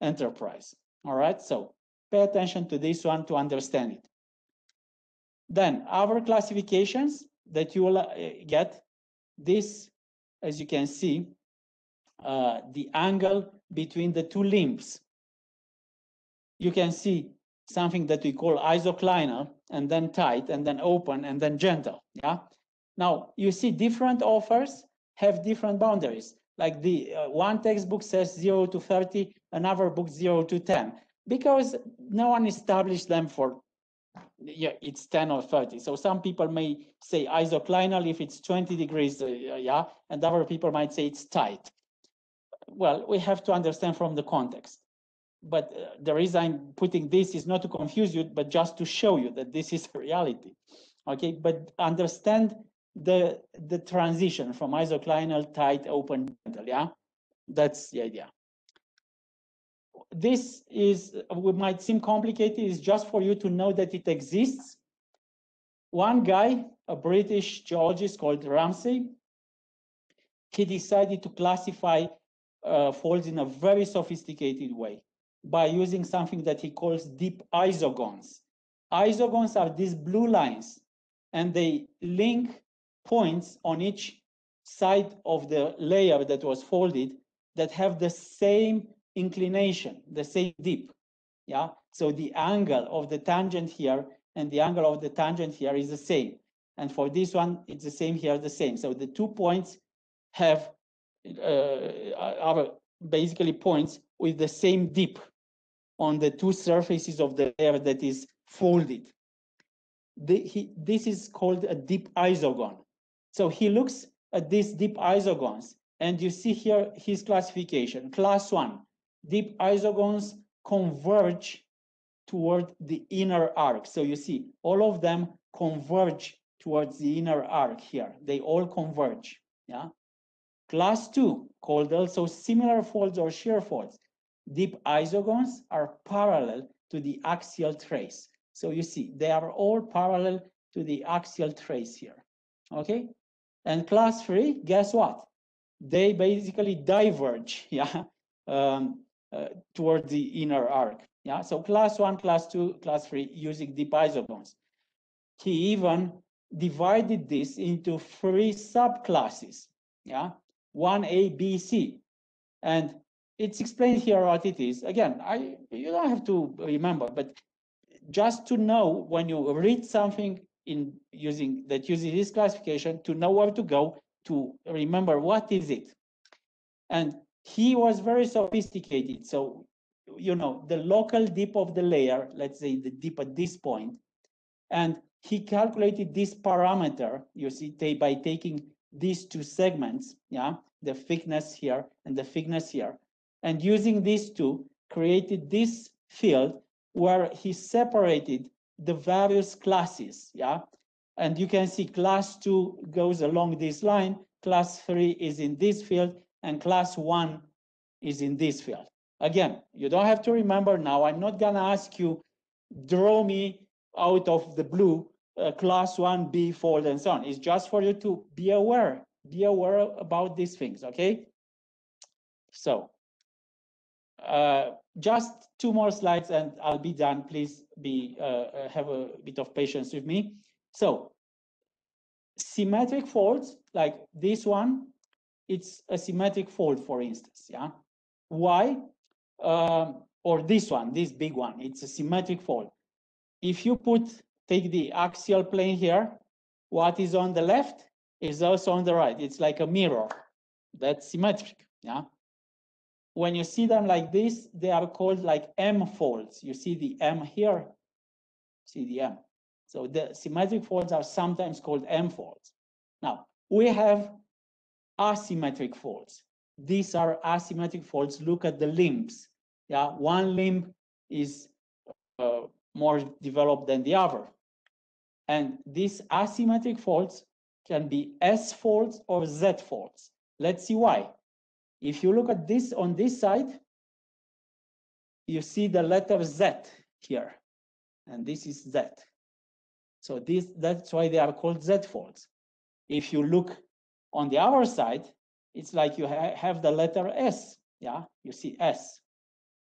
enterprise. All right, so pay attention to this one to understand it. Then our classifications that you will uh, get, this, as you can see, uh, the angle between the two limbs. You can see something that we call isoclinal, and then tight, and then open, and then gentle, yeah? Now, you see different authors have different boundaries. Like the uh, one textbook says 0 to 30 another book 0 to 10 because no one established them for yeah it's 10 or 30 so some people may say isoclinal if it's 20 degrees uh, yeah and other people might say it's tight. Well we have to understand from the context. But uh, the reason i'm putting this is not to confuse you but just to show you that this is a reality. Okay? But understand the the transition from isoclinal tight open gentle yeah? That's the idea. This is might seem complicated is just for you to know that it exists. One guy a british geologist called ramsay he decided to classify uh, folds in a very sophisticated way by using something that he calls dip isogons. Isogons are these blue lines and they link points on each side of the layer that was folded that have the same inclination, the same dip. Yeah, so the angle of the tangent here and the angle of the tangent here is the same. And for this one, it's the same here, the same. So the two points have uh, are basically points with the same dip on the two surfaces of the layer that is folded. The, he, this is called a dip isogon. So he looks at these dip isogons, and you see here his classification. Class one, dip isogons converge toward the inner arc. So you see all of them converge towards the inner arc here. They all converge, yeah? Class two, called also similar folds or shear folds. Dip isogons are parallel to the axial trace. So you see, they are all parallel to the axial trace here, okay? And class three, guess what? They basically diverge, yeah, um, uh, toward the inner arc. Yeah, so class one, class two, class three using dip isogons. He even divided this into three subclasses. Yeah, one A, B, C, and it's explained here what it is. Again, I you don't have to remember, but just to know when you read something in using that uses this classification to know where to go to remember what is it. And he was very sophisticated. So you know, the local dip of the layer, let's say the dip at this point, and he calculated this parameter, you see, by taking these two segments, yeah, the thickness here and the thickness here, and using these two, created this field where he separated the various classes, yeah, and you can see class two goes along this line, class three is in this field, and class one is in this field. Again, you don't have to remember now. I'm not going to ask you, draw me out of the blue uh, class 1B fold and so on. It's just for you to be aware, be aware about these things, okay? So uh, just two more slides and I'll be done. Please be uh, uh have a bit of patience with me. So symmetric folds like this one, it's a symmetric fold, for instance, yeah? Why? um, or this one, this big one, it's a symmetric fold. If you put, take the axial plane here, what is on the left is also on the right. It's like a mirror. That's symmetric, yeah? When you see them like this, they are called like M folds. You see the M here, see the M. So the symmetric folds are sometimes called M folds. Now, we have asymmetric folds these are asymmetric folds. Look at the limbs. Yeah, one limb is uh, more developed than the other. And these asymmetric folds can be S folds or Z folds. Let's see why. If you look at this on this side, you see the letter Z here, and this is Z. So this that's why they are called Z folds. If you look on the other side, it's like you ha have the letter S. Yeah, you see S.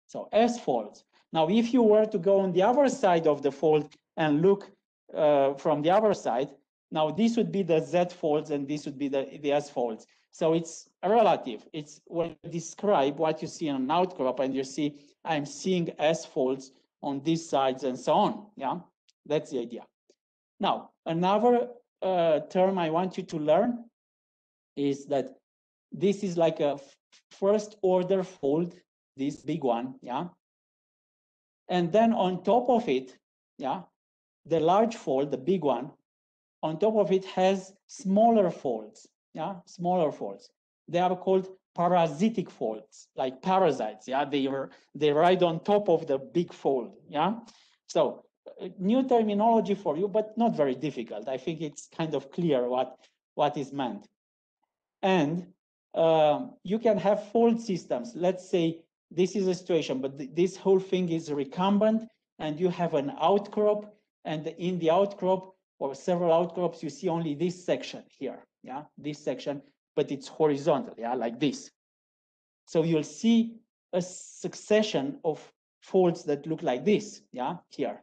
So S folds. Now, if you were to go on the other side of the fold and look uh, from the other side, now this would be the Z folds and this would be the, the S folds. So it's a relative. It's when you describe what you see in an outcrop and you see, I'm seeing S folds on these sides and so on. Yeah, that's the idea. Now, another uh, term I want you to learn is that this is like a first order fold, this big one, yeah. And then on top of it, yeah, the large fold, the big one, on top of it has smaller folds, yeah, smaller folds. They are called parasitic folds, like parasites, yeah, they are they ride on top of the big fold, yeah. So uh, new terminology for you, but not very difficult. I think it's kind of clear what what is meant. And um, you can have fold systems. Let's say this is a situation, but th this whole thing is recumbent and you have an outcrop and in the outcrop or several outcrops, you see only this section here, yeah, this section, but it's horizontal, yeah, like this. So you'll see a succession of folds that look like this, yeah, here.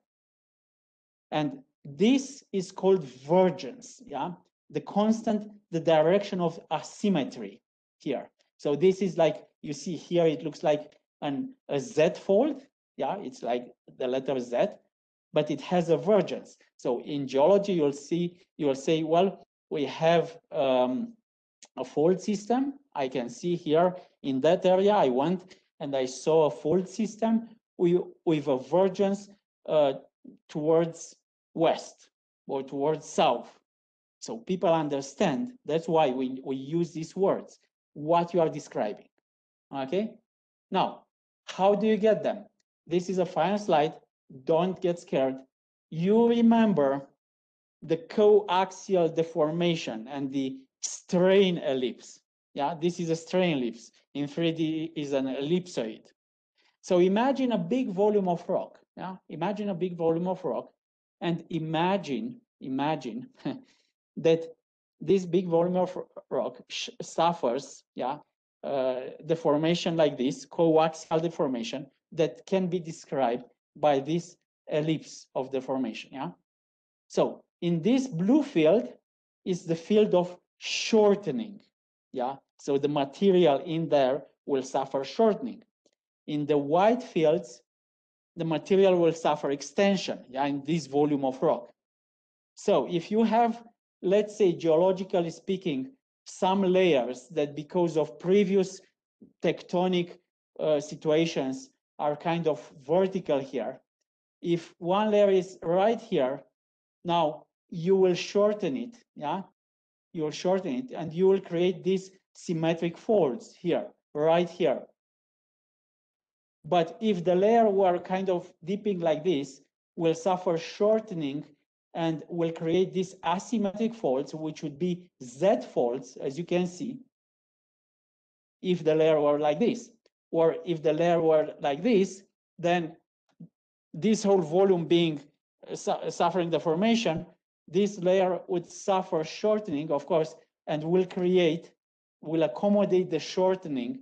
And this is called vergence, yeah, the constant, the direction of asymmetry, here. So this is like, you see here, it looks like an, a Z fold. Yeah, it's like the letter Z, but it has a vergence. So in geology, you'll see, you'll say, well, we have um, a fault system. I can see here in that area, I went and I saw a fault system with, with a vergence uh, towards west or towards south. So people understand. That's why we, we use these words, what you are describing. Okay. Now, how do you get them? This is a final slide. Don't get scared. You remember the coaxial deformation and the strain ellipse. Yeah, this is a strain ellipse. In 3D is an ellipsoid. So imagine a big volume of rock. Yeah, imagine a big volume of rock and imagine, imagine that this big volume of rock suffers, yeah, uh, deformation like this, coaxial deformation that can be described by this ellipse of deformation, yeah? So in this blue field is the field of shortening, yeah? So the material in there will suffer shortening. In the white fields, the material will suffer extension yeah, in this volume of rock. So if you have, let's say, geologically speaking, some layers that because of previous tectonic uh, situations are kind of vertical here, if one layer is right here, now you will shorten it, yeah? You will shorten it and you will create these symmetric folds here, right here. But if the layer were kind of dipping like this, will suffer shortening and will create these asymmetric folds, which would be Z folds, as you can see, if the layer were like this. Or if the layer were like this, then this whole volume being uh, su suffering deformation, this layer would suffer shortening, of course, and will create, will accommodate the shortening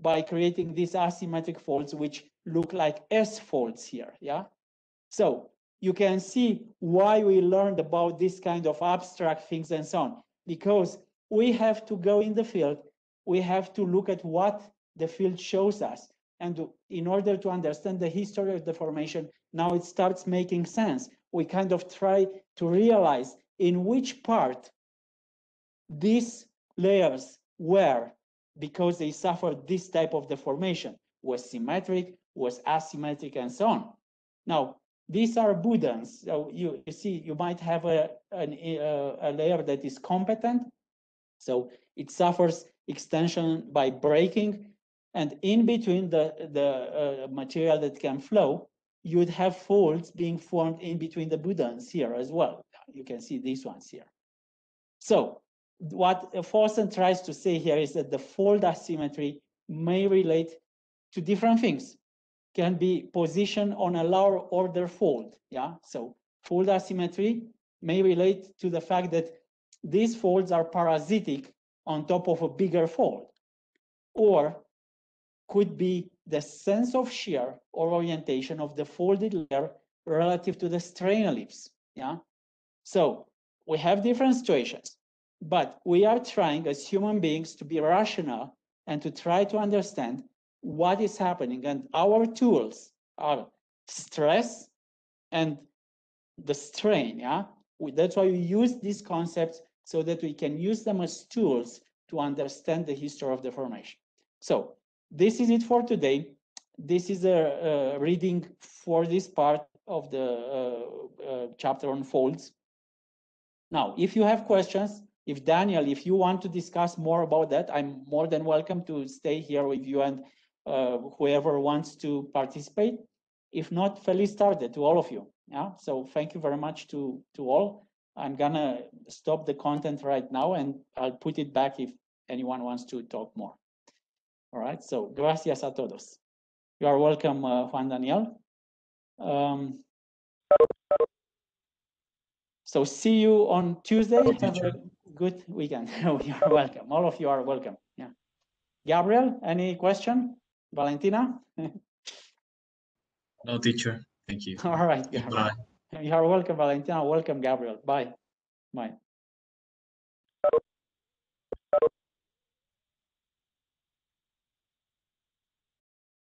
by creating these asymmetric folds, which look like S folds here, yeah? So you can see why we learned about this kind of abstract things and so on, because we have to go in the field, we have to look at what the field shows us. And in order to understand the history of the formation, now it starts making sense. We kind of try to realize in which part these layers were because they suffered this type of deformation, was symmetric, was asymmetric, and so on. Now, these are Boudins. So you, you see, you might have a, an, a, a layer that is competent. So it suffers extension by breaking. And in between the, the uh, material that can flow, you'd have folds being formed in between the Boudins here as well. You can see these ones here. So what Fossen tries to say here is that the fold asymmetry may relate to different things. Can be positioned on a lower order fold. Yeah, so fold asymmetry may relate to the fact that these folds are parasitic on top of a bigger fold, or could be the sense of shear or orientation of the folded layer relative to the strain ellipse. Yeah, so we have different situations. But we are trying as human beings to be rational and to try to understand what is happening. And our tools are stress and the strain. Yeah, that's why we use these concepts so that we can use them as tools to understand the history of the formation. So this is it for today. This is a, a reading for this part of the uh, uh, chapter on folds. Now, if you have questions, if Daniel, if you want to discuss more about that, I'm more than welcome to stay here with you and uh, whoever wants to participate. If not, Feliz tarde to all of you. Yeah. So thank you very much to to all. I'm gonna stop the content right now and I'll put it back if anyone wants to talk more. All right. So gracias a todos. You are welcome, uh, Juan Daniel. Um, so see you on Tuesday. Have a good weekend. you are welcome. All of you are welcome. Yeah. Gabriel, any question? Valentina? no, teacher. Thank you. All right. Bye. You are welcome, Valentina. Welcome, Gabriel. Bye. Bye.